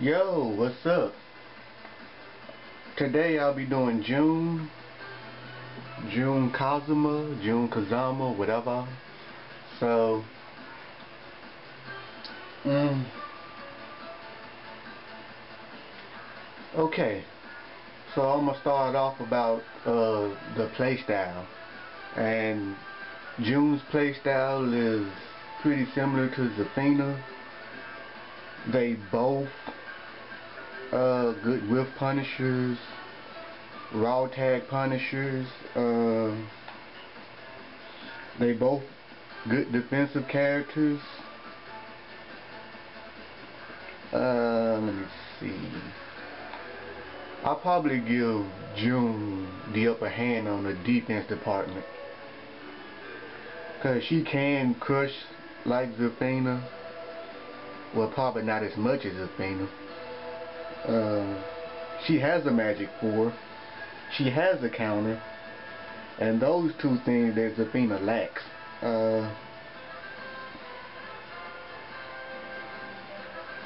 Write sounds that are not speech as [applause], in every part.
Yo, what's up? Today I'll be doing Jun, Jun Kazuma, Jun Kazama, whatever. So, mm, okay. So I'm gonna start off about uh, the playstyle, and Jun's playstyle is pretty similar to Zafina. They both uh, good whiff punishers, raw tag punishers. Uh, they both good defensive characters. Uh, let me see. I'll probably give Jun the upper hand on the defense department. Cause she can crush like Zafina. Well, probably not as much as Zafina. Uh, she has a magic four. She has a counter. And those two things that Zafina lacks. Uh,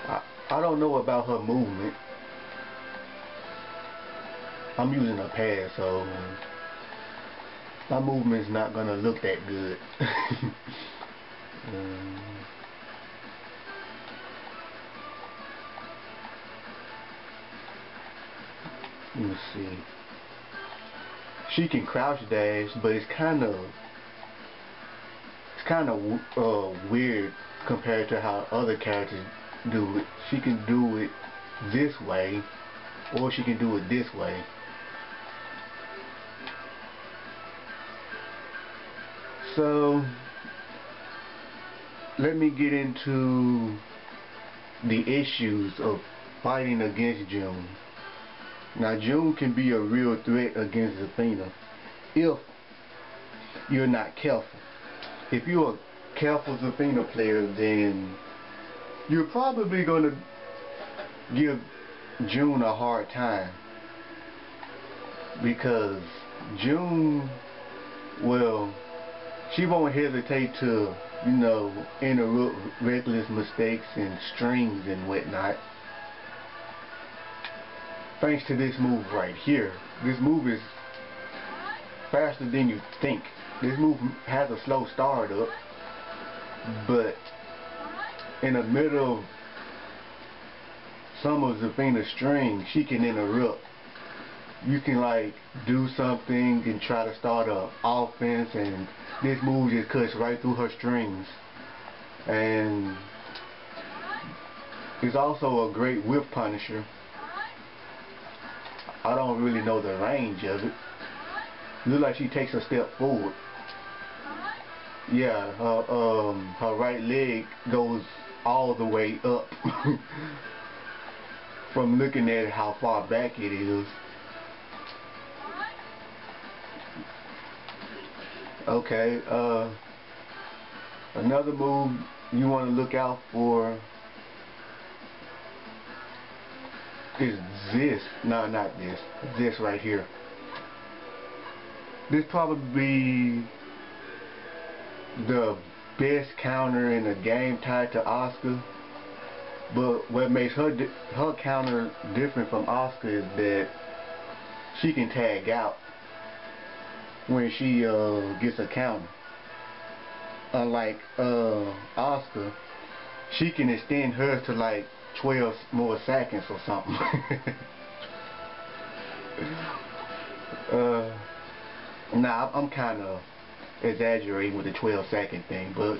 I, I don't know about her movement. I'm using a pad, so my movement's not gonna look that good. [laughs] um, Let me see. She can crouch dash, but it's kind of it's kind of uh, weird compared to how other characters do it. She can do it this way, or she can do it this way. So let me get into the issues of fighting against Jun. Now Jun can be a real threat against Zafina if you're not careful. If you're a careful Zafina player then you're probably going to give Jun a hard time because Jun well she won't hesitate to you know interrupt reckless mistakes and strings and whatnot thanks to this move right here. This move is faster than you think. This move has a slow start up, but in the middle of some of Zafina's string, she can interrupt. You can like do something and try to start a offense and this move just cuts right through her strings. And it's also a great whiff punisher. I don't really know the range of it. Looks like she takes a step forward. Yeah, her um her right leg goes all the way up. [laughs] From looking at how far back it is. Okay, uh another move you want to look out for is this. No, not this. This right here. This probably be the best counter in the game tied to Asuka. But what makes her her counter different from Asuka is that she can tag out when she uh, gets a counter. Unlike uh, Asuka, she can extend hers to like 12 more seconds or something. [laughs] uh, nah, I'm kind of exaggerating with the 12 second thing, but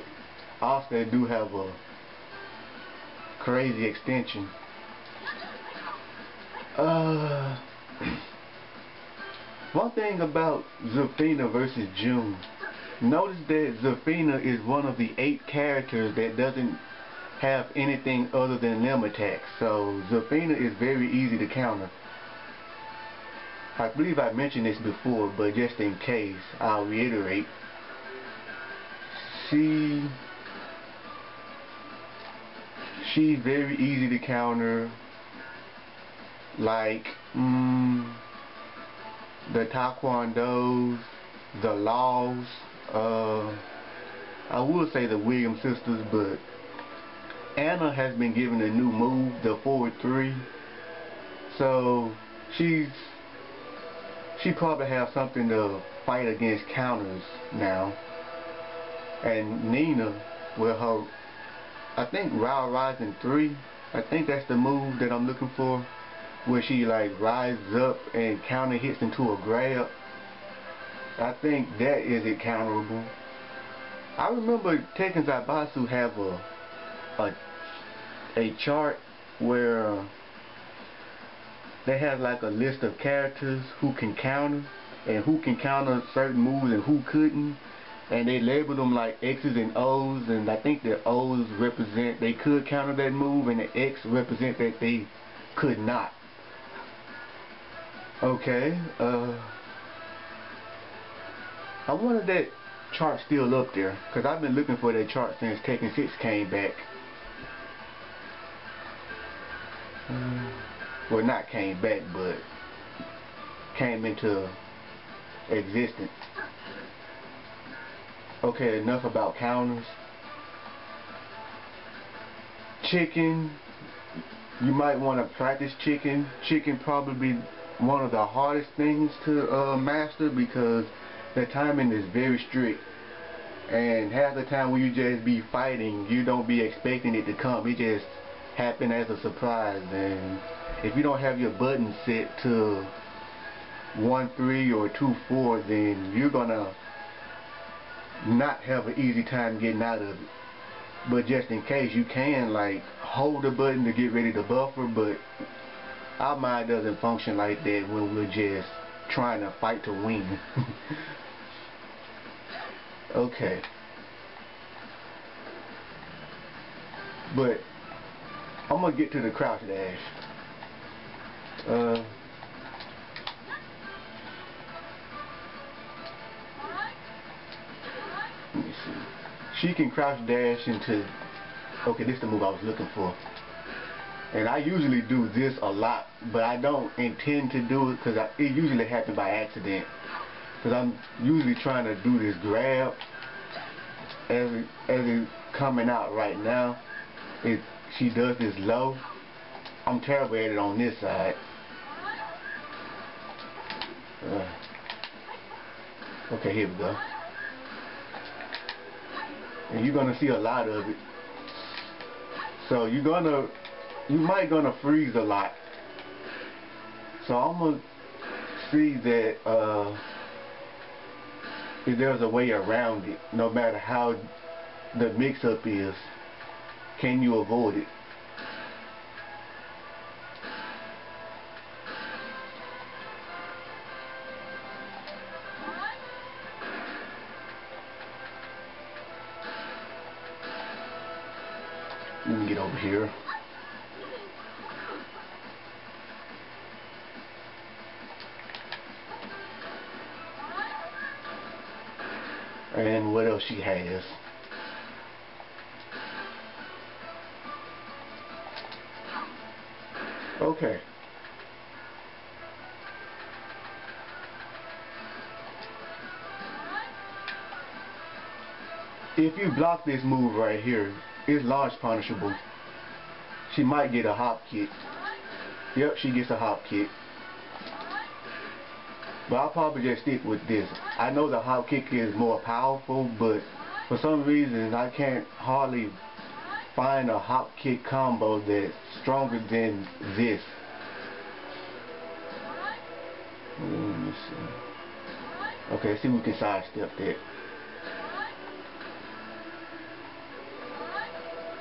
Asuka do have a crazy extension. Uh, [clears throat] one thing about Zafina versus Jun, notice that Zafina is one of the eight characters that doesn't have anything other than limb attacks. So Zafina is very easy to counter. I believe I mentioned this before, but just in case, I'll reiterate. She, she's very easy to counter. Like, mm, the Taekwondos, the Laws, uh, I would say the Williams sisters, but Anna has been given a new move, the forward three. So she's she probably have something to fight against counters now. And Nina, with her, I think Rao Rising 3, I think that's the move that I'm looking for, where she like rises up and counter hits into a grab. I think that is it counterable. I remember Tekken Zaibatsu have a, a, a chart where they have like a list of characters who can counter and who can counter certain moves and who couldn't. And they label them like X's and O's and I think the O's represent they could counter that move and the X represent that they could not. Okay uh I wonder that chart still up there because I've been looking for that chart since Tekken 6 came back well not came back but came into existence. Okay enough about counters. Chicken you might want to practice chicken. Chicken probably one of the hardest things to uh, master because the timing is very strict. And half the time when you just be fighting you don't be expecting it to come. It just happen as a surprise and if you don't have your button set to 1-3 or 2-4 then you're gonna not have an easy time getting out of it. But just in case you can like hold the button to get ready to buffer but our mind doesn't function like that when we're just trying to fight to win. [laughs] Okay. But I'm gonna get to the crouch dash uh, let me see. She can crouch dash into, okay, this is the move I was looking for. And I usually do this a lot, but I don't intend to do it because it usually happens by accident. Because I'm usually trying to do this grab as it, as it's coming out right now. It, she does this low. I'm terrible at it on this side. Uh, okay, here we go. And you're gonna see a lot of it. So you're gonna, you might gonna freeze a lot. So I'm gonna see that uh, if there's a way around it, no matter how the mix-up is, can you avoid it? Let me get over here. And what else she has. Okay. If you block this move right here, it's large punishable. She might get a hop kick. Yep, she gets a hop kick. But I'll probably just stick with this. I know the hop kick is more powerful, but for some reason I can't hardly find a hop kick combo that's stronger than this. Let me see. Okay, see if we can sidestep that.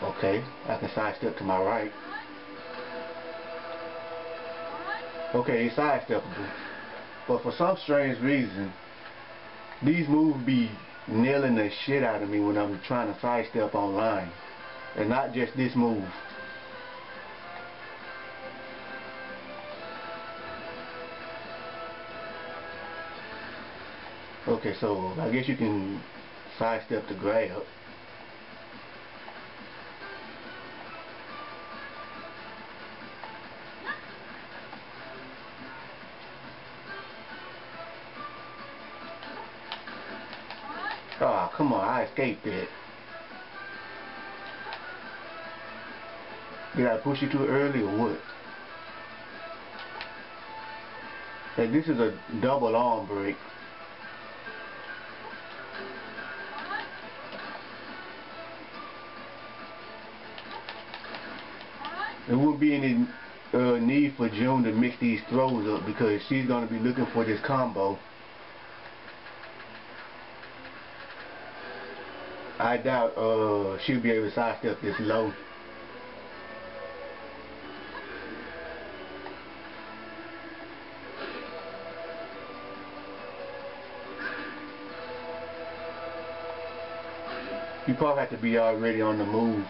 Okay, I can sidestep to my right. Okay, it's sidesteppable. But for some strange reason, these moves be nailing the shit out of me when I'm trying to sidestep online. And not just this move. Okay, so I guess you can sidestep the grab. Oh, ah, come on, I escaped it. Did I push you too early or what? And this is a double arm break. There won't be any uh, need for Jun to mix these throws up because she's going to be looking for this combo. I doubt uh, she'll be able to sidestep this low. You probably have to be already on the move.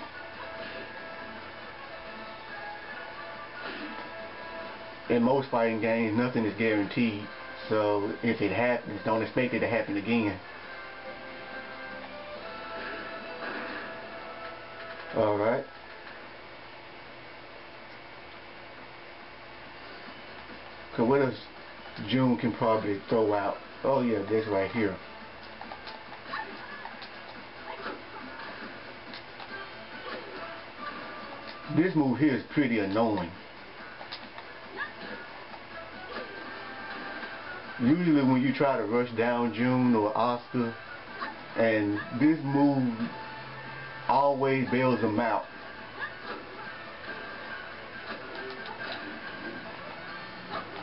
In most fighting games, nothing is guaranteed. So if it happens, don't expect it to happen again. Alright. So what else Jun can probably throw out? Oh yeah, this right here. This move here is pretty annoying. Usually when you try to rush down Jun or Asuka, and this move always bails them out.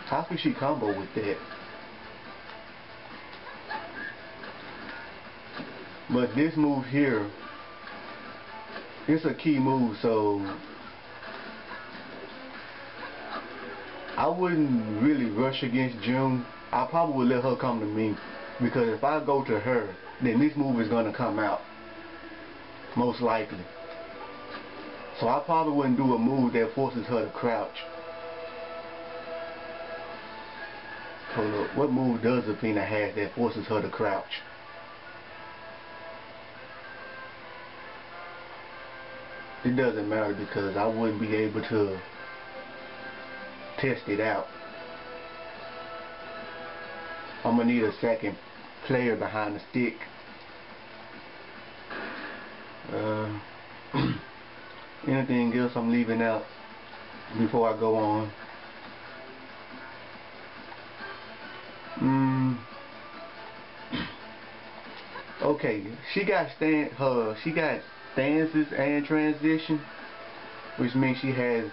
How can she combo with that? But this move here, it's a key move, so I wouldn't really rush against Jun. I probably would let her come to me because if I go to her, then this move is going to come out most likely. So I probably wouldn't do a move that forces her to crouch. Hold up. What move does Zafina have that forces her to crouch? It doesn't matter because I wouldn't be able to test it out. I'm going to need a second player behind the stick. Uh, [clears throat] anything else I'm leaving out before I go on? Mm. [clears throat] Okay, she got stand her she got stances and transition, which means she has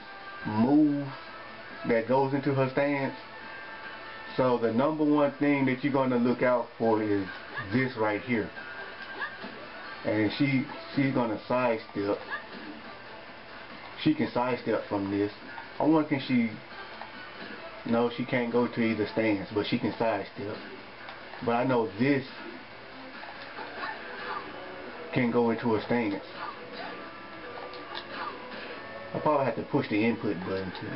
move that goes into her stance. So the number one thing that you're gonna look out for is this right here. And she she's gonna sidestep. She can sidestep from this. I wonder can she no she can't go to either stance but she can sidestep. But I know this can go into a stance I probably have to push the input button too.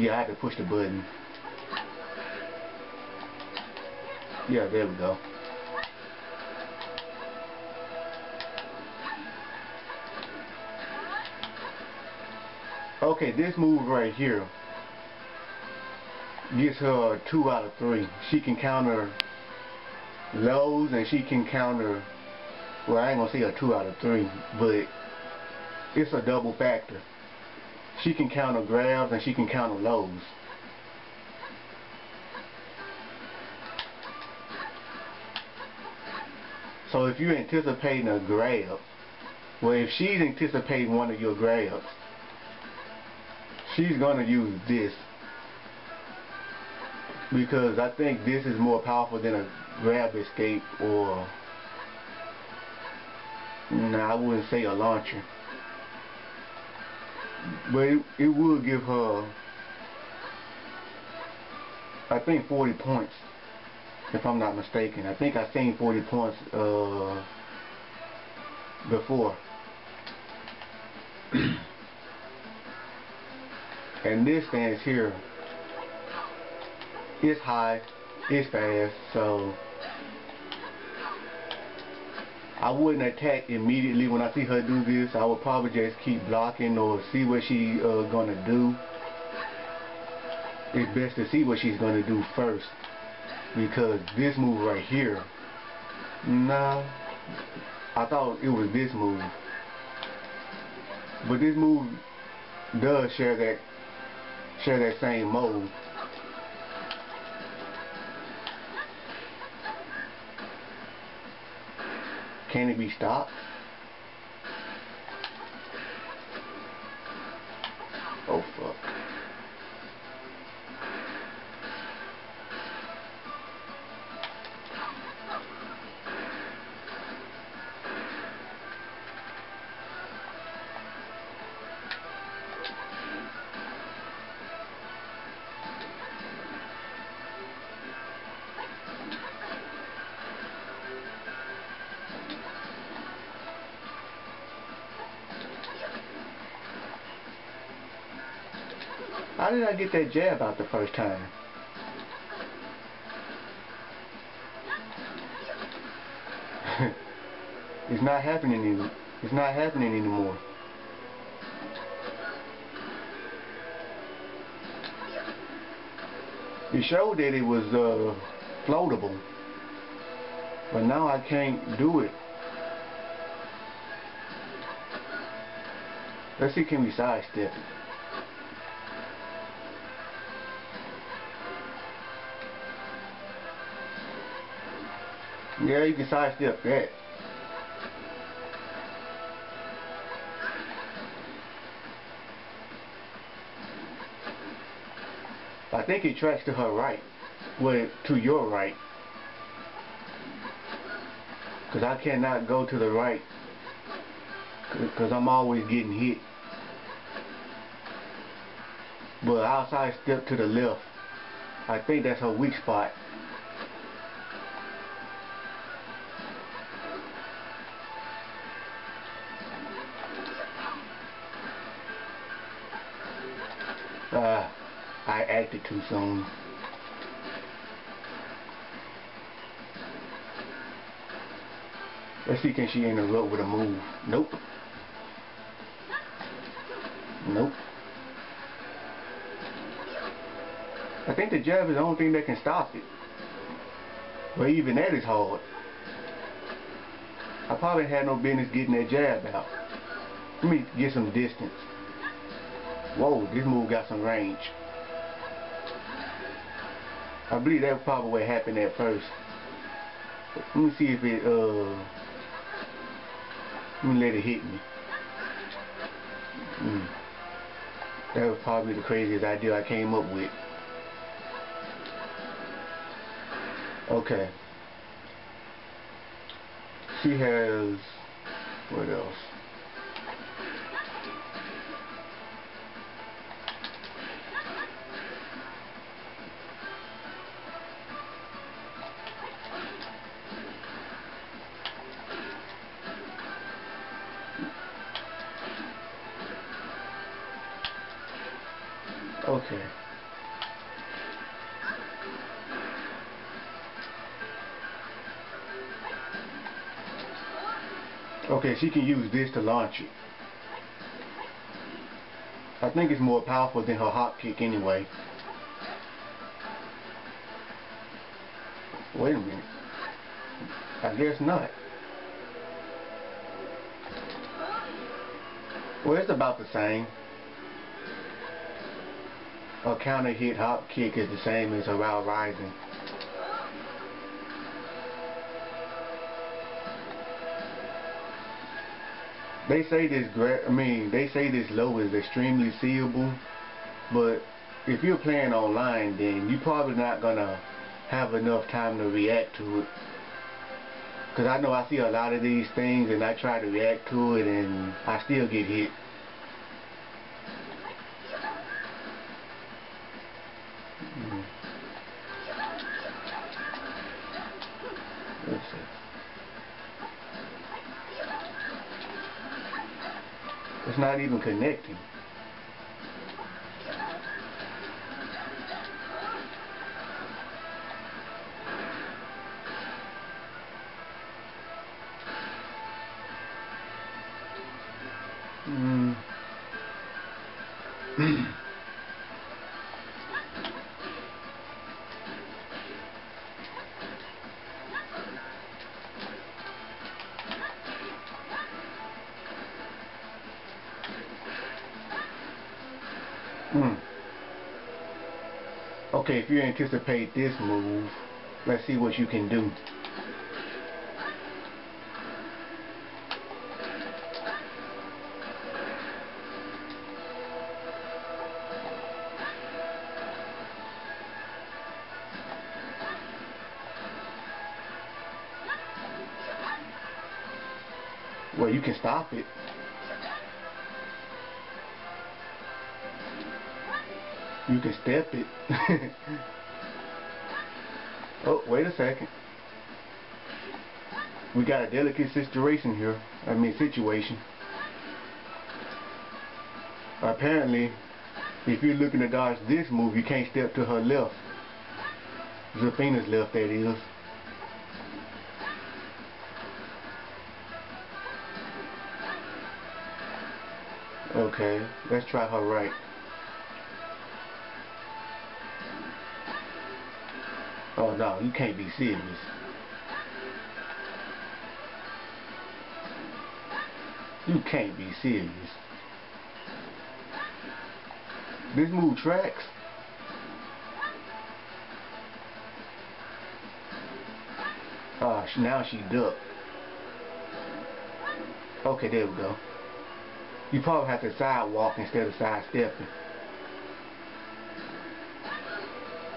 Yeah I have to push the button. Yeah there we go. Okay, this move right here gets her two out of three. She can counter lows and she can counter, well I ain't gonna say a two out of three, but it's a double factor. She can counter grabs and she can counter lows. So if you're anticipating a grab, well if she's anticipating one of your grabs, she's gonna use this because I think this is more powerful than a grab escape or nah I wouldn't say a launcher but it, it give her I think 40 points if I'm not mistaken. I think I've seen 40 points uh, before. [clears throat] And this stands here. It's high, it's fast, so I wouldn't attack immediately when I see her do this. I would probably just keep blocking or see what she uh, gonna do. It's best to see what she's gonna do first because this move right here, nah, I thought it was this move, but this move does share that share that same mode. Can it be stopped? Oh fuck. Get that jab out the first time? [laughs] it's not happening anymore. It's not happening anymore. It showed that it was uh, floatable. But now I can't do it. Let's see can we sidestep it. Yeah, you can sidestep that. I think it tracks to her right. Well, to your right. Because I cannot go to the right. Because I'm always getting hit. But I'll sidestep to the left. I think that's her weak spot. Let's see can she interrupt with a move. Nope. Nope. I think the jab is the only thing that can stop it. But even that is hard. I probably had no business getting that jab out. Let me get some distance. Whoa, this move got some range. I believe that's probably what happened at first. Let me see if it, uh, let me let it hit me. Mm. That was probably the craziest idea I came up with. Okay. She has, what else? Okay, she can use this to launch it. I think it's more powerful than her hop kick anyway. Wait a minute. I guess not. Well, it's about the same. A counter hit hop kick is the same as a round rising. They say this I mean, they say this low is extremely seeable, but if you're playing online, then you're probably not gonna have enough time to react to it. Cause I know I see a lot of these things and I try to react to it and I still get hit. It's not even connecting. Anticipate this move, let's see what you can do. Well, you can stop it. You can step it. [laughs] oh, wait a second. We got a delicate situation here. I mean, situation. Apparently, if you're looking to dodge this move, you can't step to her left. Zafina's left, that is. Okay, let's try her right. No, you can't be serious. You can't be serious. This move tracks. Oh, now she ducked. Okay, there we go. You probably have to sidewalk instead of sidestepping.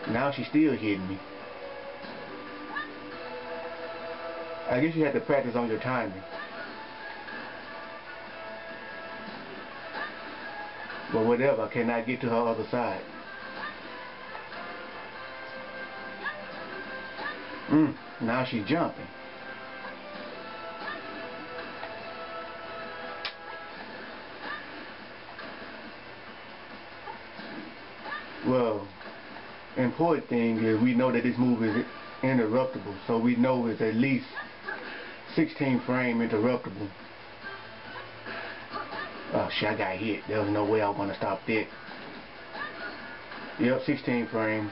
Now she's still hitting me. I guess you had to practice on your timing. But whatever, I cannot get to her other side. Mm, now she's jumping. Well, important thing is we know that this move is interruptible, so we know it's at least 16 frame interruptible. Oh shit, I got hit. There was no way I was going to stop that. Yep, 16 frames.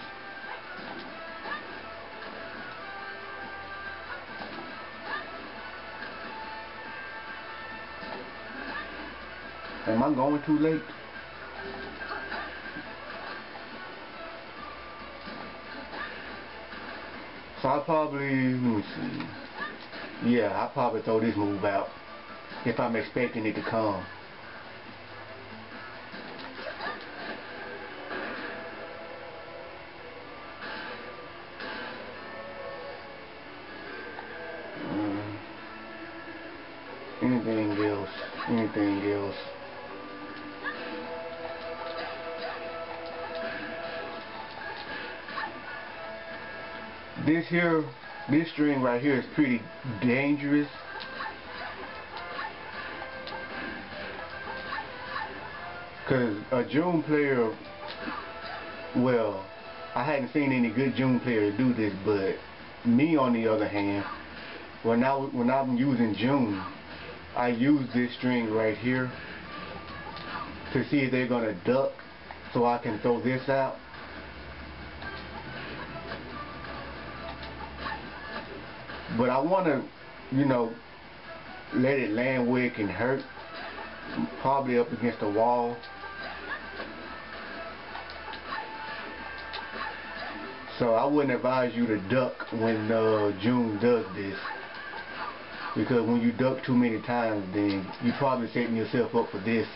Am I going too late? So I probably, let me see. Yeah, I probably throw this move out if I'm expecting it to come. This string right here is pretty dangerous. Cause a Jun player, well, I hadn't seen any good Jun players do this, but me on the other hand, when I when I'm using Jun, I use this string right here to see if they're gonna duck, so I can throw this out. But I want to, you know, let it land where it can hurt. Probably up against the wall. So I wouldn't advise you to duck when uh, Jun does this. Because when you duck too many times, then you're probably setting yourself up for this.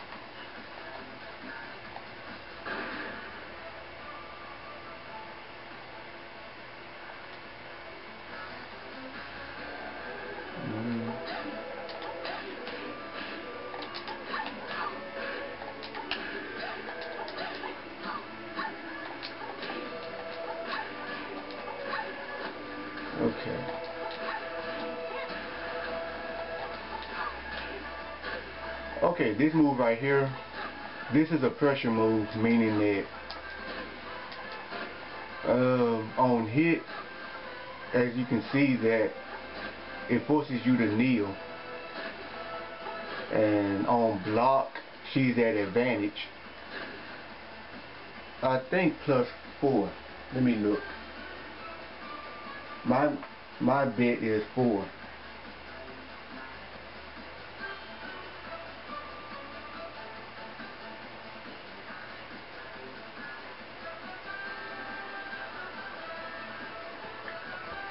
Right here, this is a pressure move, meaning that uh, on hit, as you can see that it forces you to kneel. And on block, she's at advantage. I think plus four. Let me look. My my bet is four.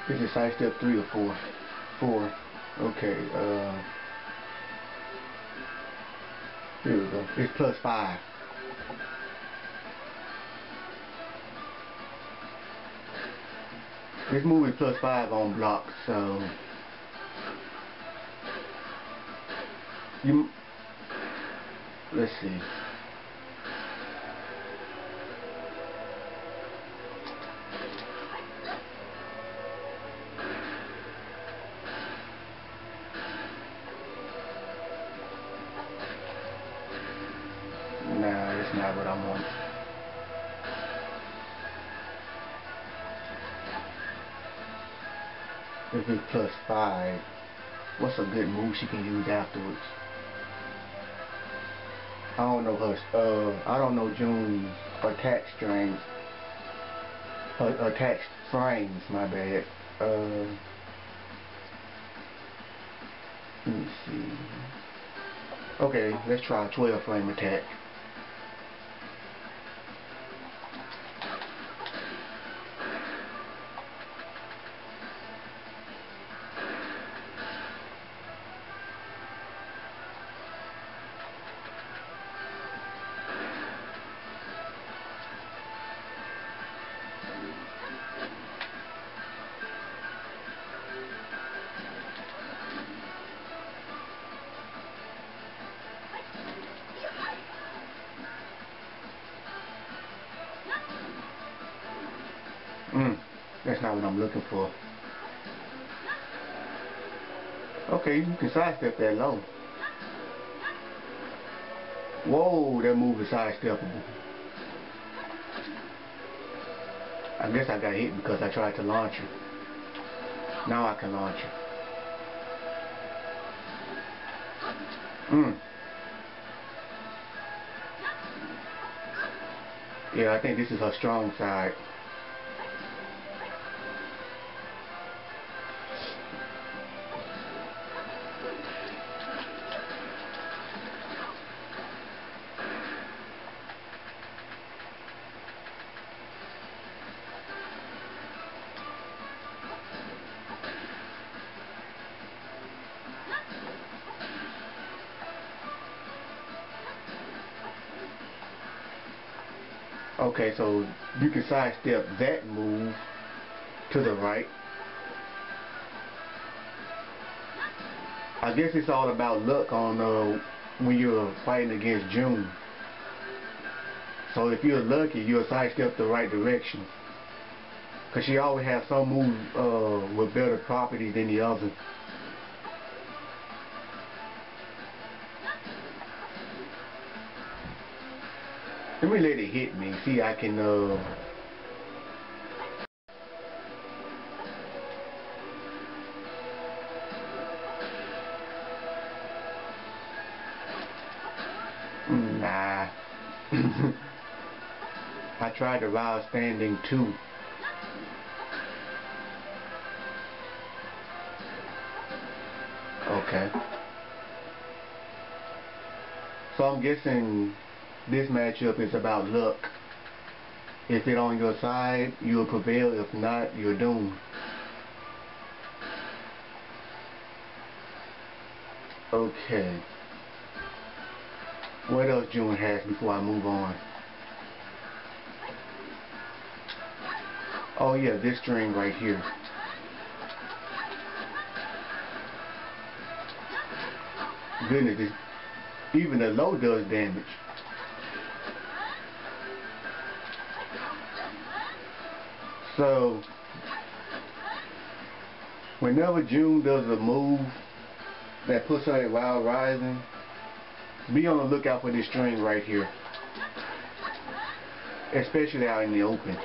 Is it side step three or four? Four. Okay, uh here we go. It's plus five. This move is plus five on blocks, so you let's see. What's a good move she can use afterwards? I don't know her, uh, I don't know Jun's attack strength. Her attack frames, my bad. Uh, let me see. Okay, let's try a 12 frame attack. That low. Whoa, that move is sidesteppable. I guess I got hit because I tried to launch it. Now I can launch it. Hmm. Yeah, I think this is her strong side. Okay, so you can sidestep that move to the right. I guess it's all about luck on uh, when you're fighting against Jun. So if you're lucky, you'll sidestep the right direction. Because she always has some move uh, with better properties than the other. Let me let it hit me. See, I can, uh... Nah. [laughs] I tried the wild standing too. Okay. So I'm guessing this matchup is about luck. If it's on your side, you'll prevail. If not, you're doomed. Okay. What else Jun has before I move on? Oh yeah, this string right here. Goodness, even the low does damage. So, whenever Jun does a move that puts her at Wild Rising, be on the lookout for this string right here. Especially out in the open.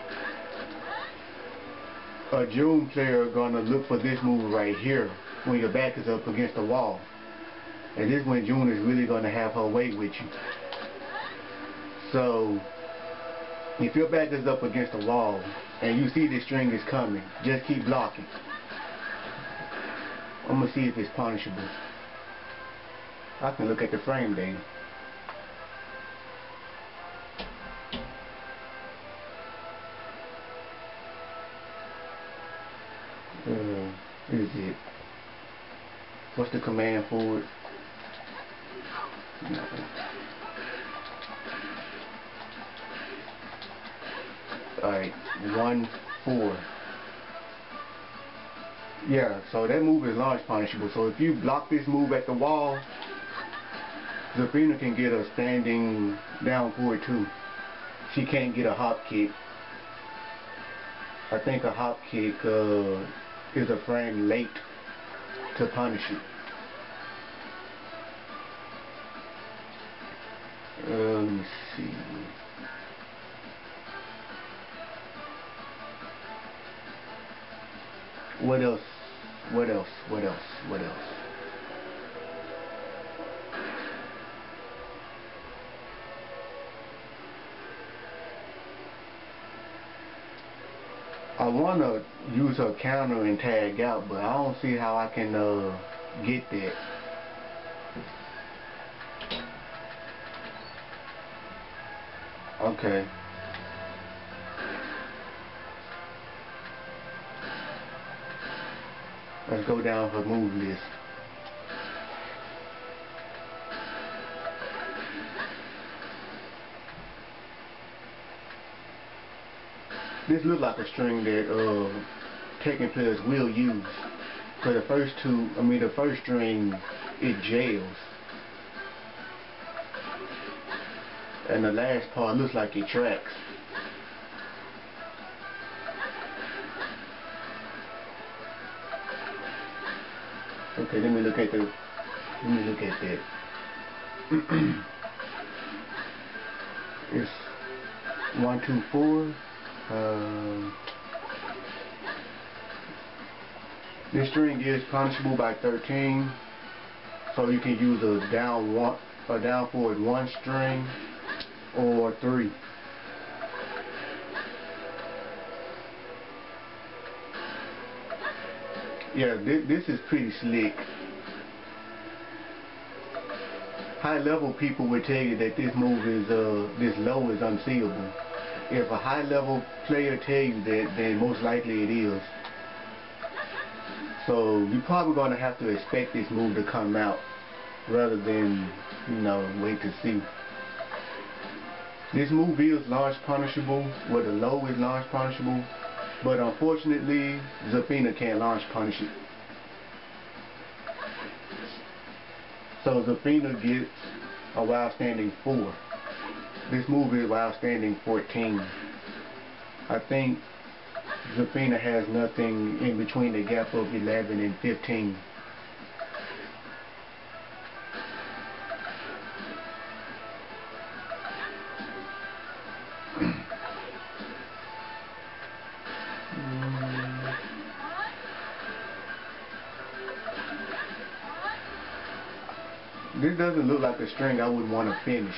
A Jun player gonna look for this move right here when your back is up against the wall. And this is when Jun is really gonna have her way with you. So if your back is up against the wall and you see this string is coming, just keep blocking. I'm gonna see if it's punishable. I can look at the frame data. Uh, is it? What's the command for it? Alright, one, four. Yeah, so that move is launch punishable. So if you block this move at the wall, Zafina can get a standing down forward too. She can't get a hop kick. I think a hop kick uh, is a frame late to punish it. Uh, let me see. What else? What else? What else? What else? I want to use her counter and tag out, but I don't see how I can uh, get that. Okay. Let's go down her move list. This looks like a string that uh, Tekken players will use. For the first two, I mean the first string, it jails. And the last part looks like it tracks. Okay, let me look at the, let me look at that. it's one, two, four. Um, this string is punishable by 13, so you can use a down one, a down forward one string or three. Yeah, this, this is pretty slick. High level people would tell you that this move is, uh, this low is unseeable. If a high level player tell you that, then most likely it is. So you're probably going to have to expect this move to come out rather than, you know, wait to see. This move is launch punishable, where the low is launch punishable, but unfortunately, Zafina can't launch punish it. So Zafina gets a while standing 4. This move is while standing 14. I think Zafina has nothing in between the gap of 11 and 15. This doesn't look like a string I would want to finish.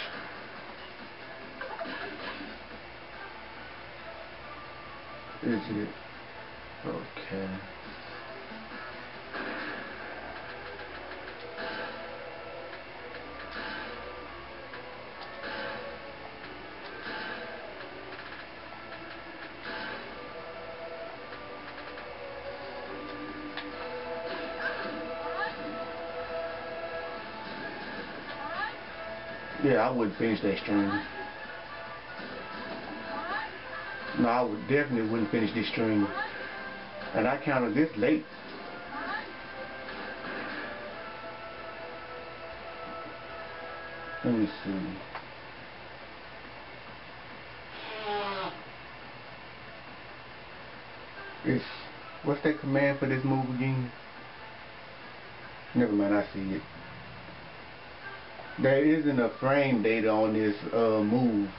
Is it? Okay. I wouldn't finish that string. No, I would definitely wouldn't finish this string. And I counted this late. Let me see. It's what's that command for this move again? Never mind, I see it. There isn't a frame data on this uh, move,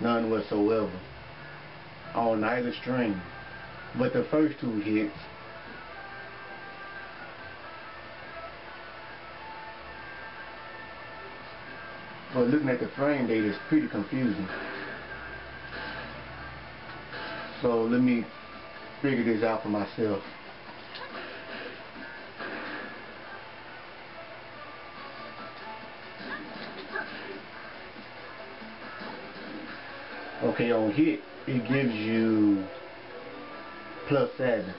none whatsoever, on either string. But the first two hits, but looking at the frame data is pretty confusing. So let me figure this out for myself. Okay, on hit, it gives you plus 7.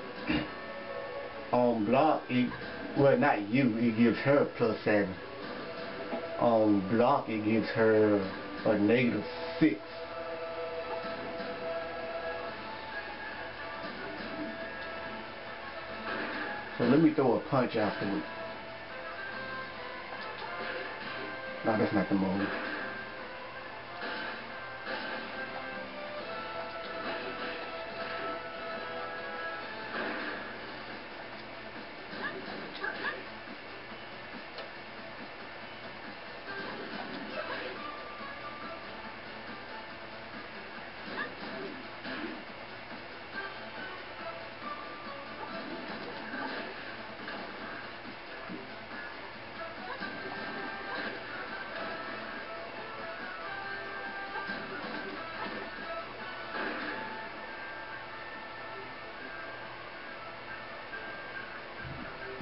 On um, block, it, well, not you, it gives her plus 7. On um, block, it gives her a negative 6. So let me throw a punch afterward. No, that's not the move.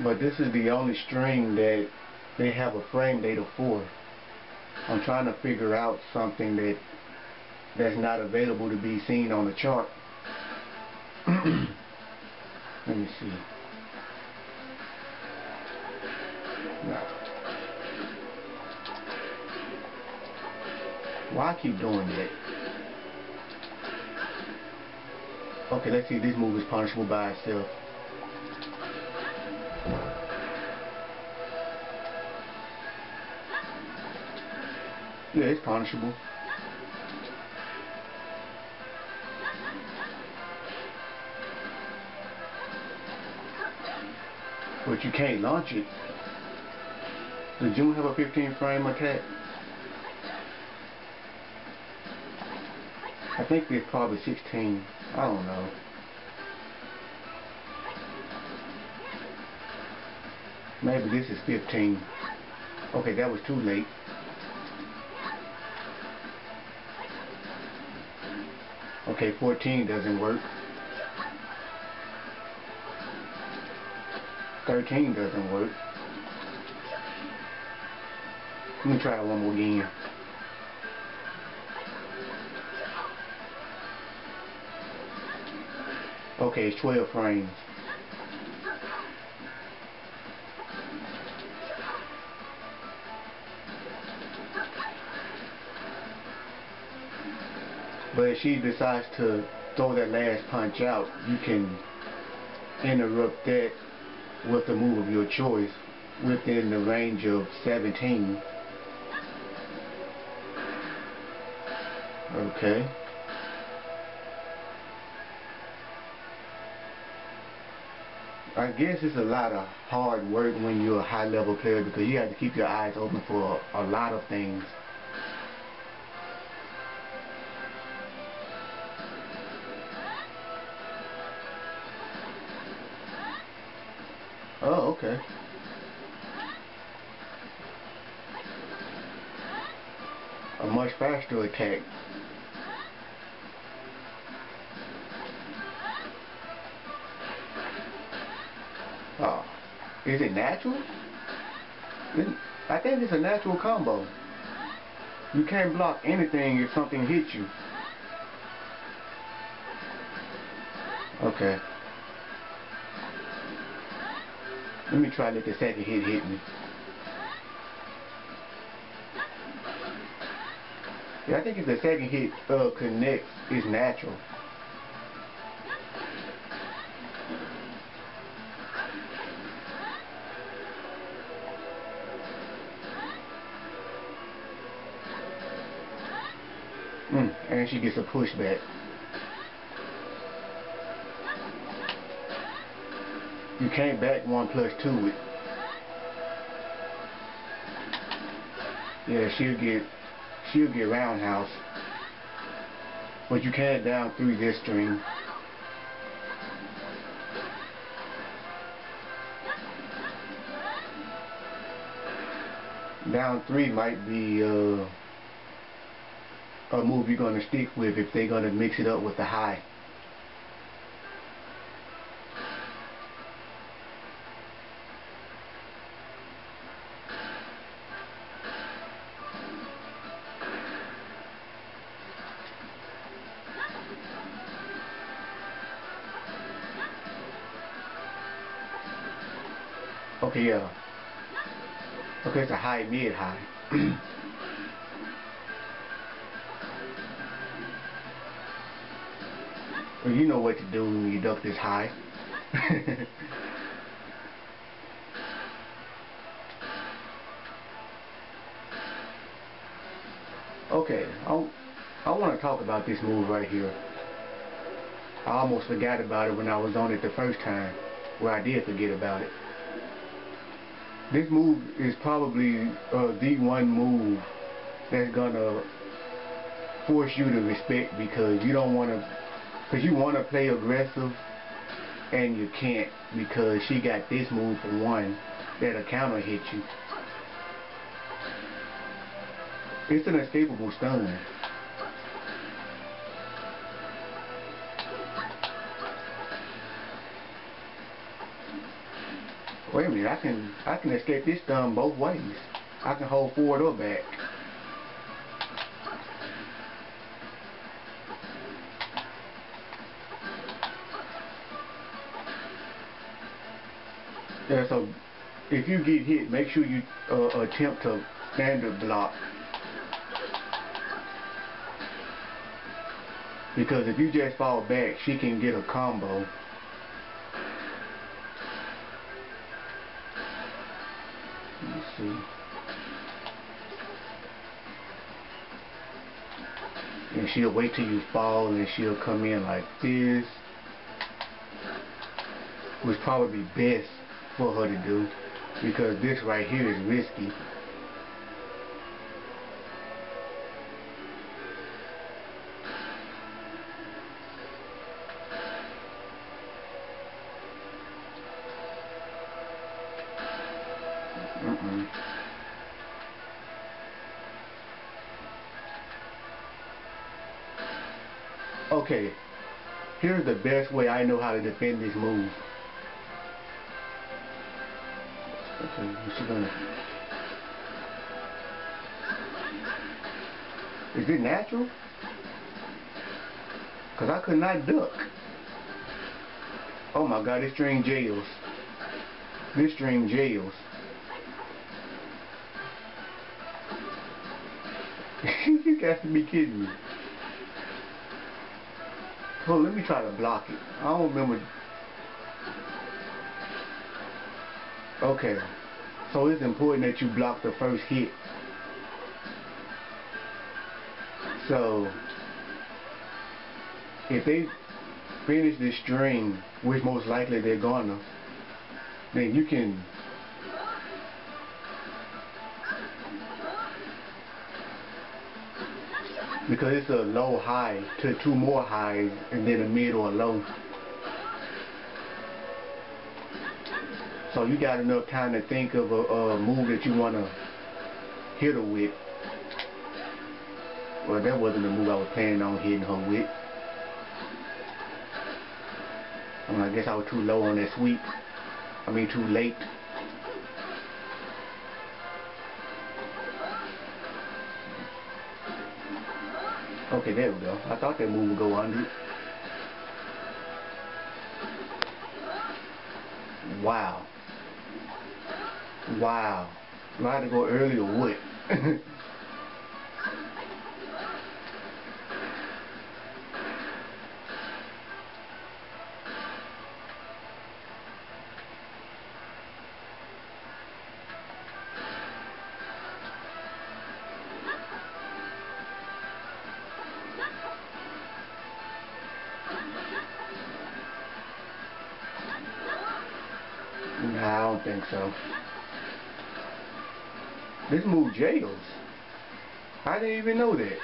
But this is the only string that they have a frame data for. I'm trying to figure out something that that's not available to be seen on the chart. [clears throat] Let me see. No. Why I keep doing that? Okay, let's see. This move is punishable by itself. Yeah, it's punishable. But you can't launch it. Does Jun have a 15 frame attack? I think it's probably 16. I don't know. Maybe this is 15. Okay, that was too late. Okay, 14 doesn't work. 13 doesn't work. Let me try one more again. Okay, it's 12 frames. She decides to throw that last punch out, you can interrupt that with a move of your choice within the range of 17. Okay. I guess it's a lot of hard work when you're a high level player because you have to keep your eyes open for a lot of things. Faster attack. Oh. Is it natural? I think it's a natural combo. You can't block anything if something hits you. Okay. Let me try to let the second hit hit me. Yeah, I think if the second hit uh, connects, it's natural. Mm, and she gets a pushback. You can't back one plus two with. Yeah, she'll get she'll get roundhouse. But you can't down through this string. Down three might be uh, a move you're gonna stick with if they're gonna mix it up with the high. Okay, yeah. Okay, it's a high, mid, high. [clears throat] well, you know what to do when you duck this high. [laughs] okay, I, I want to talk about this move right here. I almost forgot about it when I was on it the first time, where I did forget about it. This move is probably uh, the one move that's gonna force you to respect because you don't want to, because you want to play aggressive and you can't because she got this move for one that'll counter hit you. It's an escapable stun. Wait a minute, I can I can escape this stun both ways. I can hold forward or back. Yeah, so if you get hit, make sure you uh, attempt to standard block. Because if you just fall back, she can get a combo. And she'll wait till you fall and she'll come in like this. Which probably be best for her to do because this right here is risky. Okay, here's the best way I know how to defend this move. Okay, what's gonna... Is it natural? Cause I could not duck. Oh my god, this string jails. This string jails. [laughs] you got to be kidding me. Oh, let me try to block it. I don't remember. Okay. So it's important that you block the first hit. So, if they finish this string, which most likely they're gonna, then you can because it's a low high to two more highs and then a mid or a low. So you got enough time to think of a, a move that you want to hit her with. Well, that wasn't the move I was planning on hitting her with. I, mean, I guess I was too low on that sweep. I mean, too late. Okay, there we go. I thought that move would go under. Wow. Wow. I have to go early or what? I don't think so. This move jails. I didn't even know that.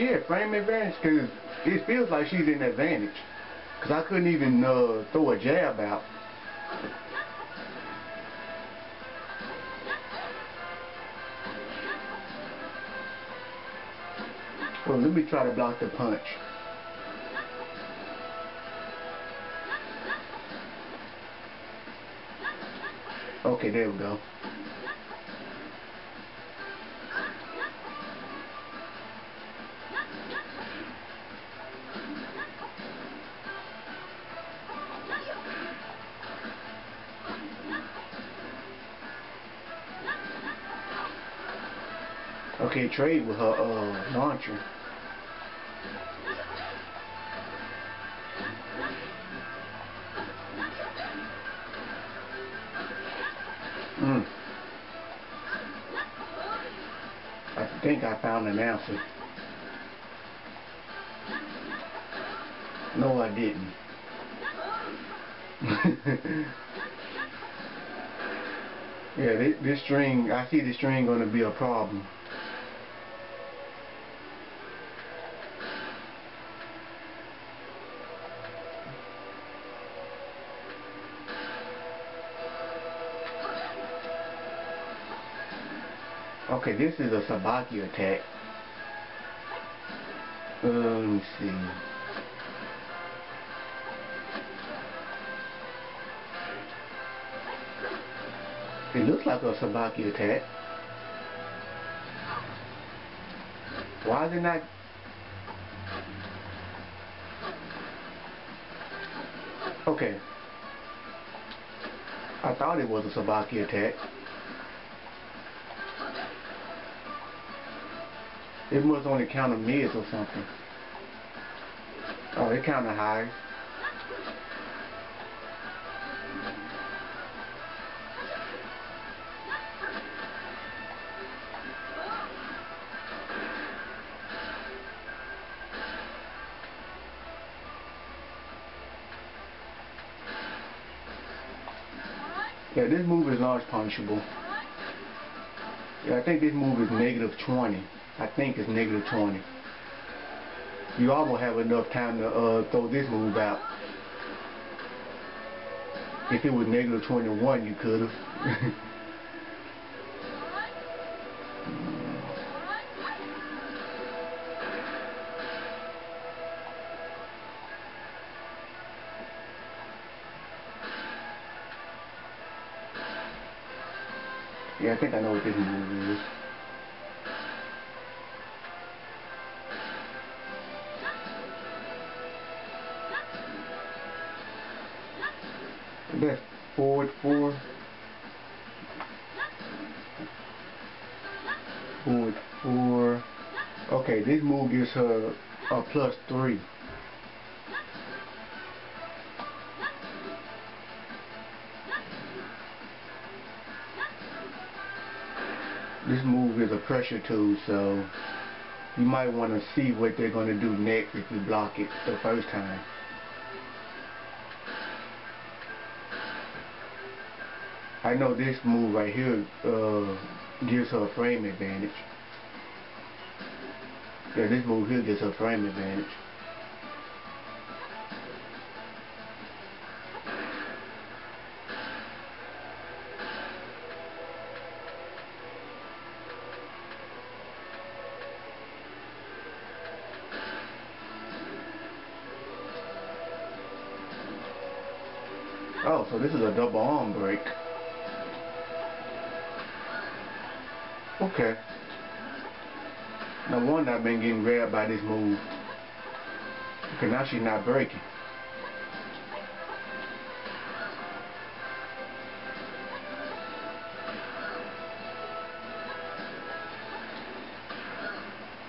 At frame advantage? Because it feels like she's in advantage. Because I couldn't even uh, throw a jab out. Well, let me try to block the punch. Okay, there we go. Trade with her uh, launcher. Mm. I think I found an answer. No, I didn't. [laughs] yeah, this, this string, I see this string going to be a problem. Okay, this is a Sabaki attack. Uh, let me see. It looks like a Sabaki attack. Why is it not... Okay. I thought it was a Sabaki attack. It must only count a mids or something. Oh, it counted high. Yeah, this move is launch punishable. Yeah, I think this move is negative 20. I think it's negative 20. You almost have enough time to uh, throw this move out. If it was negative 21, you could have. [laughs] plus three. This move is a pressure tool, so you might want to see what they're going to do next if you block it the first time. I know this move right here uh, gives her a frame advantage. This move here gives her frame advantage. No wonder I've been getting grabbed by this move. Because now she's not breaking.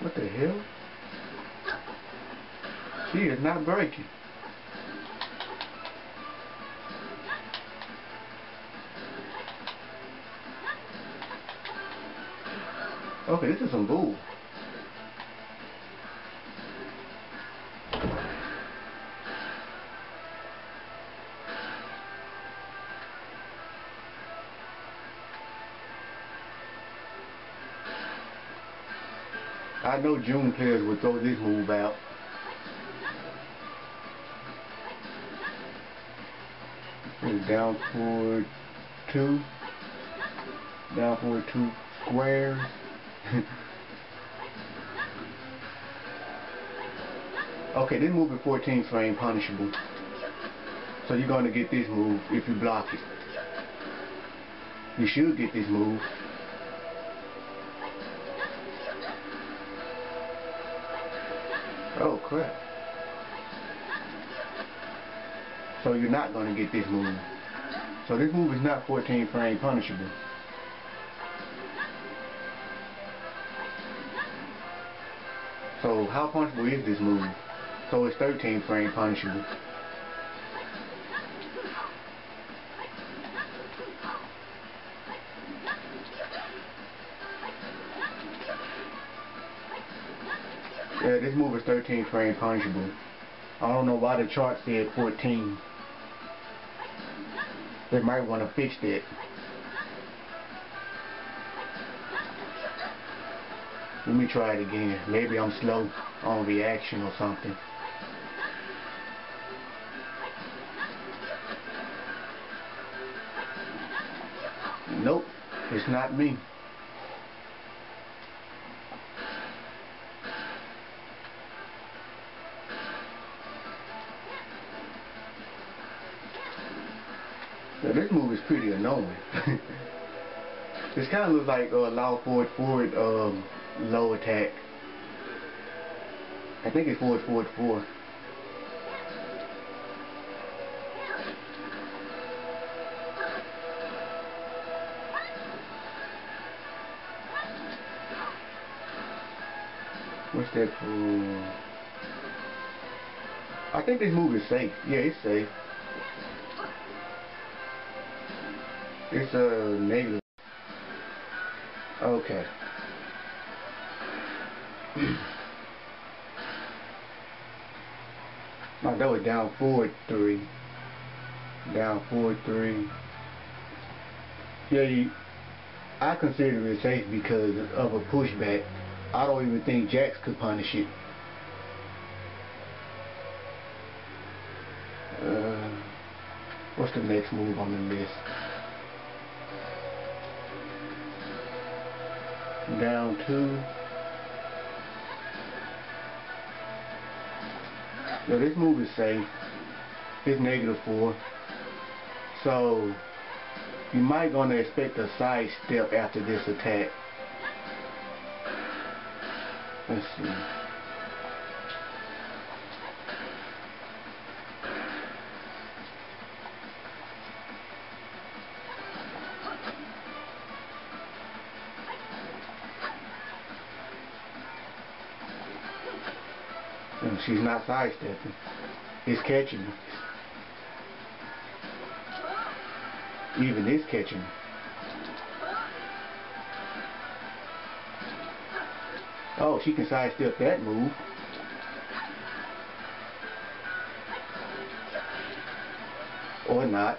What the hell? She is not breaking. Okay, this is some bull. I know Jun players would throw this move out. Down forward two. Down forward two squares. [laughs] Okay, this move is 14 frame punishable. So you're going to get this move if you block it. You should get this move. Oh crap. So you're not going to get this movie. So this movie is not 14 frame punishable. So how punishable is this movie? So it's 13 frame punishable. Yeah, this move is 13 frame punishable. I don't know why the chart said 14. They might want to fix that. Let me try it again. Maybe I'm slow on reaction or something. Nope, it's not me. Pretty annoying. [laughs] this kind of looks like a uh, low forward forward um, low attack. I think it's forward forward four. What's that for? I think this move is safe. Yeah, it's safe. It's a negative. Okay. no, that was down forward three. Down forward three. Yeah, I consider it safe because of a pushback. I don't even think Jax could punish it. Uh, what's the next move on the list? Down two. Now this move is safe. It's negative four. So you might gonna expect a side step after this attack. Let's see. She's not sidestepping. It's catching me. Even this catching me. Oh, she can sidestep that move. Or not.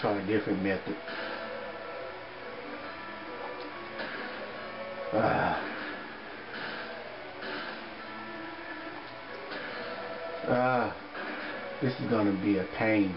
Try a different method. Ah. Ah. This is going to be a pain.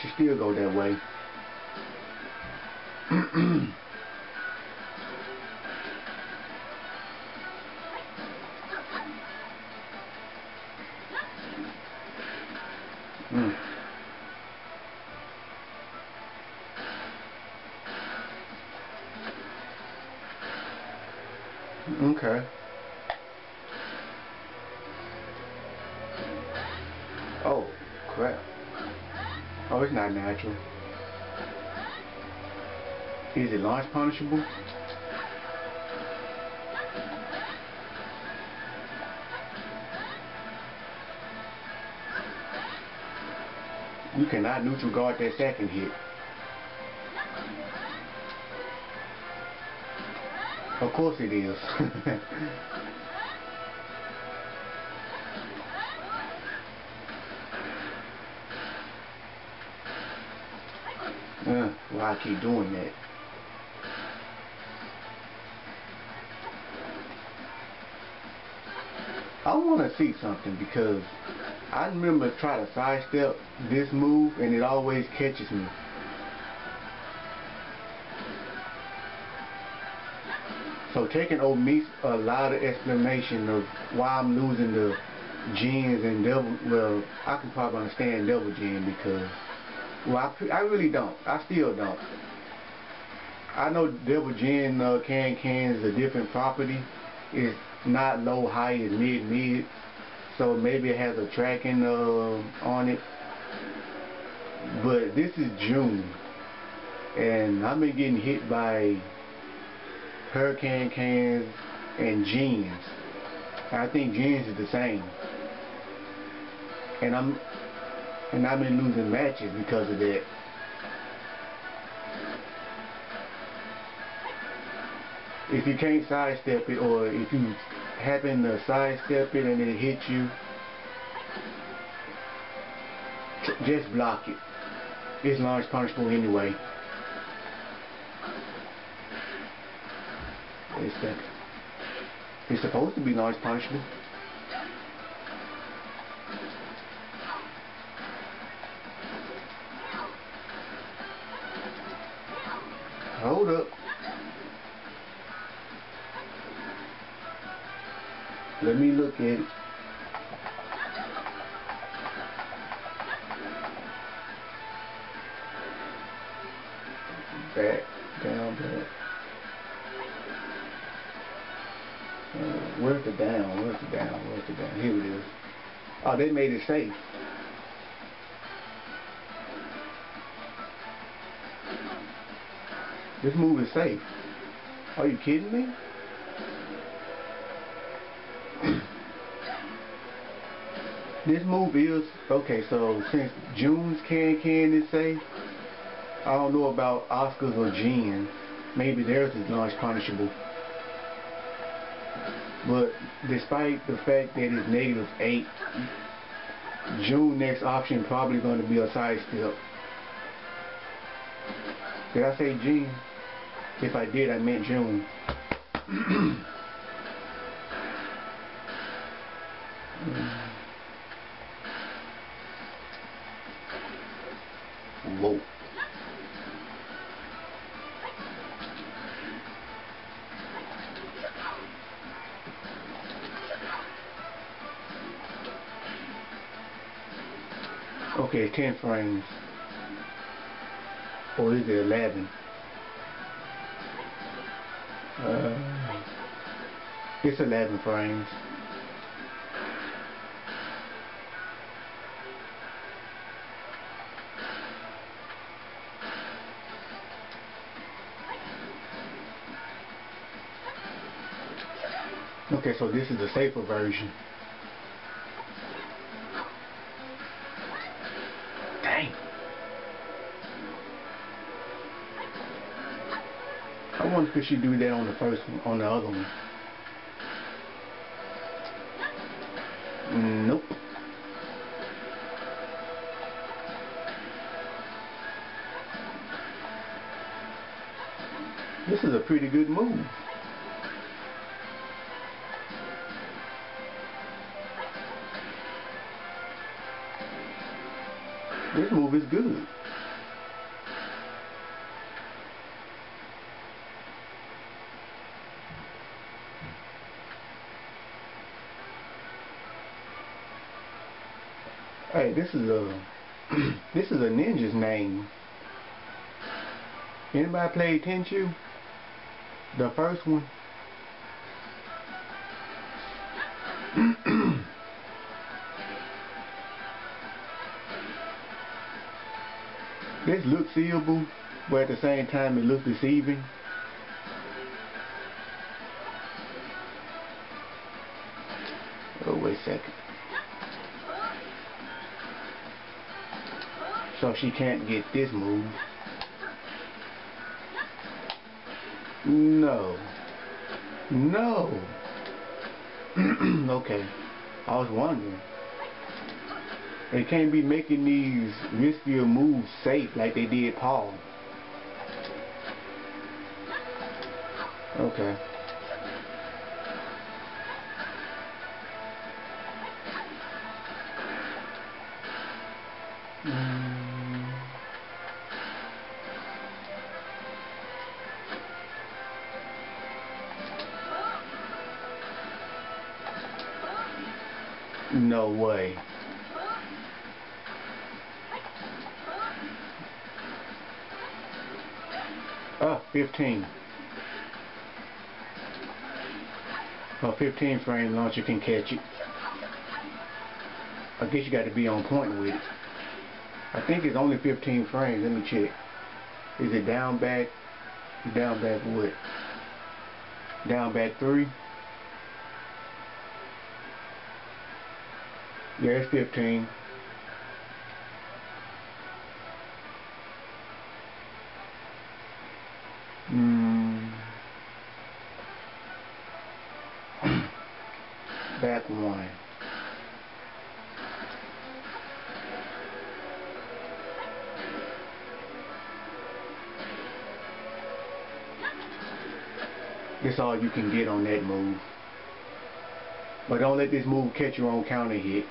She still go that way. Punishable? You cannot neutral guard that second hit. Of course it is. [laughs] uh, why I keep doing that? Want to see something because I remember trying to sidestep this move and it always catches me. So taking me a lot of explanation of why I'm losing the gens and double, well, I can probably understand double gen because, well, I, I really don't. I still don't. I know double gen uh, can can is a different property. It's not low, high, it's mid, mid. So maybe it has a tracking uh, on it. But this is Jun. And I've been getting hit by hurricane cans and gens. I think gens is the same. And I'm and I've been losing matches because of that. If you can't sidestep it or if you happen to sidestep it and it hits you, just block it. It's launch punishable anyway. It's that it's supposed to be launch punishable. Hold up. Let me look at it. Back, down, back. Uh, where's the down? Where's the down? Where's the down? Here it is. Oh, they made it safe. This move is safe. Are you kidding me? This move is okay so since Jun's can can is safe I don't know about Oscars or Jen maybe theirs is launch punishable. But despite the fact that it's negative 8 Jun next option probably going to be a side step. Did I say Jen if I did I meant Jun [clears throat] hmm. Okay, 10 frames. Or is it 11? Uh, it's 11 frames. Okay, so this is the safer version. Dang. I wonder if she do that on the first one, on the other one. Nope. This is a pretty good move. This move is good. Hey, this is a [clears throat] this is a ninja's name. Anybody play Tenchu? The first one? This looks seeable, but at the same time it looks deceiving. Oh, wait a second. So she can't get this move. No. No. [clears throat] okay. I was wondering. They can't be making these riskier moves safe like they did Paul. Okay. No way. Ah, 15. Well, 15 frame launcher can catch it. I guess you got to be on point with it. I think it's only 15 frames. Let me check. Is it down back? Down back what? Down back 3? Yeah, it's 15. All you can get on that move. But don't let this move catch your own counter hit.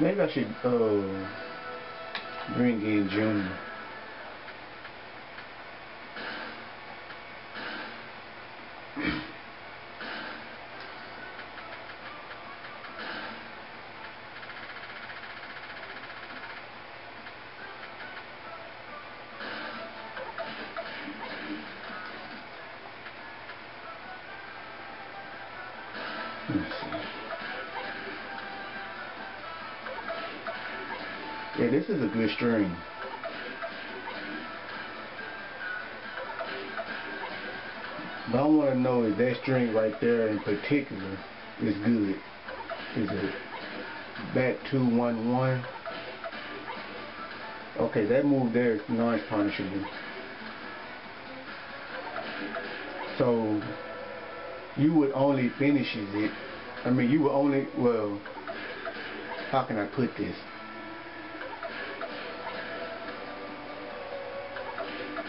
Maybe I should uh, bring in Junior. This is a good string. But I want to know if that string right there in particular is good. Is it back 211? Okay, that move there is non-punishable. So, you would only finishes it. I mean, you would only, well, how can I put this?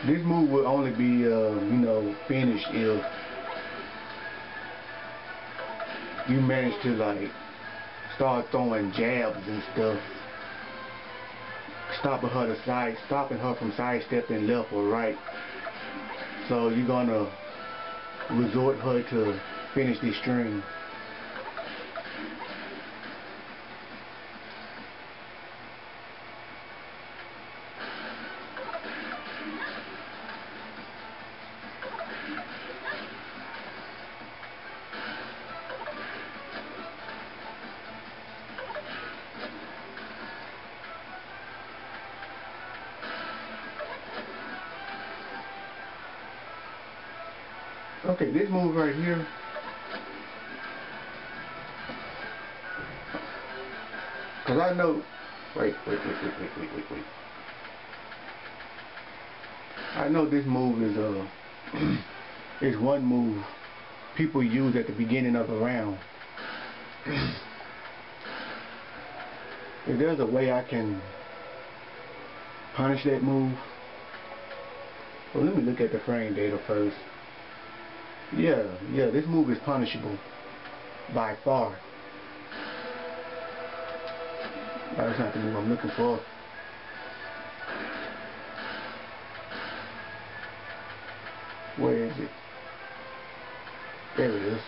This move would only be, uh, you know, finished if you manage to, like, start throwing jabs and stuff. Stopping her to side, stopping her from sidestepping left or right. So you're gonna resort her to finish this string. Beginning of a round. if there's a way I can punish that move, well, let me look at the frame data first. Yeah, yeah, this move is punishable by far. That's not the move I'm looking for. Where is it? There it is.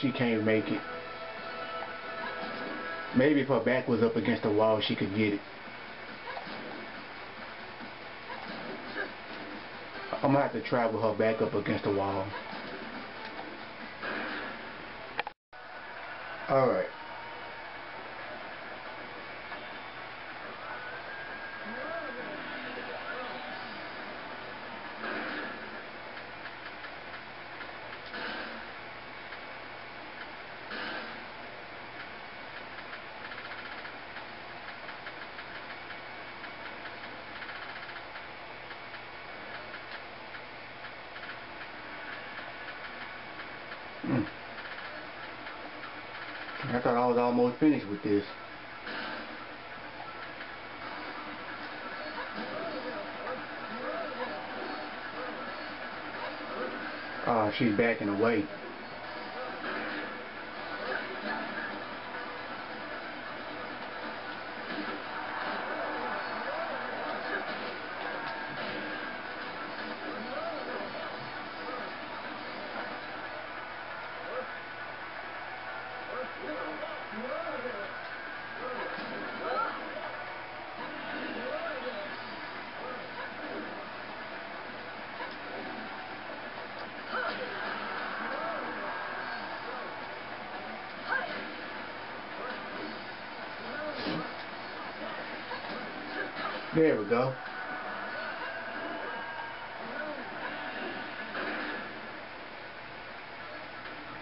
She can't make it. Maybe if her back was up against the wall, she could get it. I'm gonna have to try with her back up against the wall. Alright. Mm. I thought I was Ah, uh, she's backing away. There we go.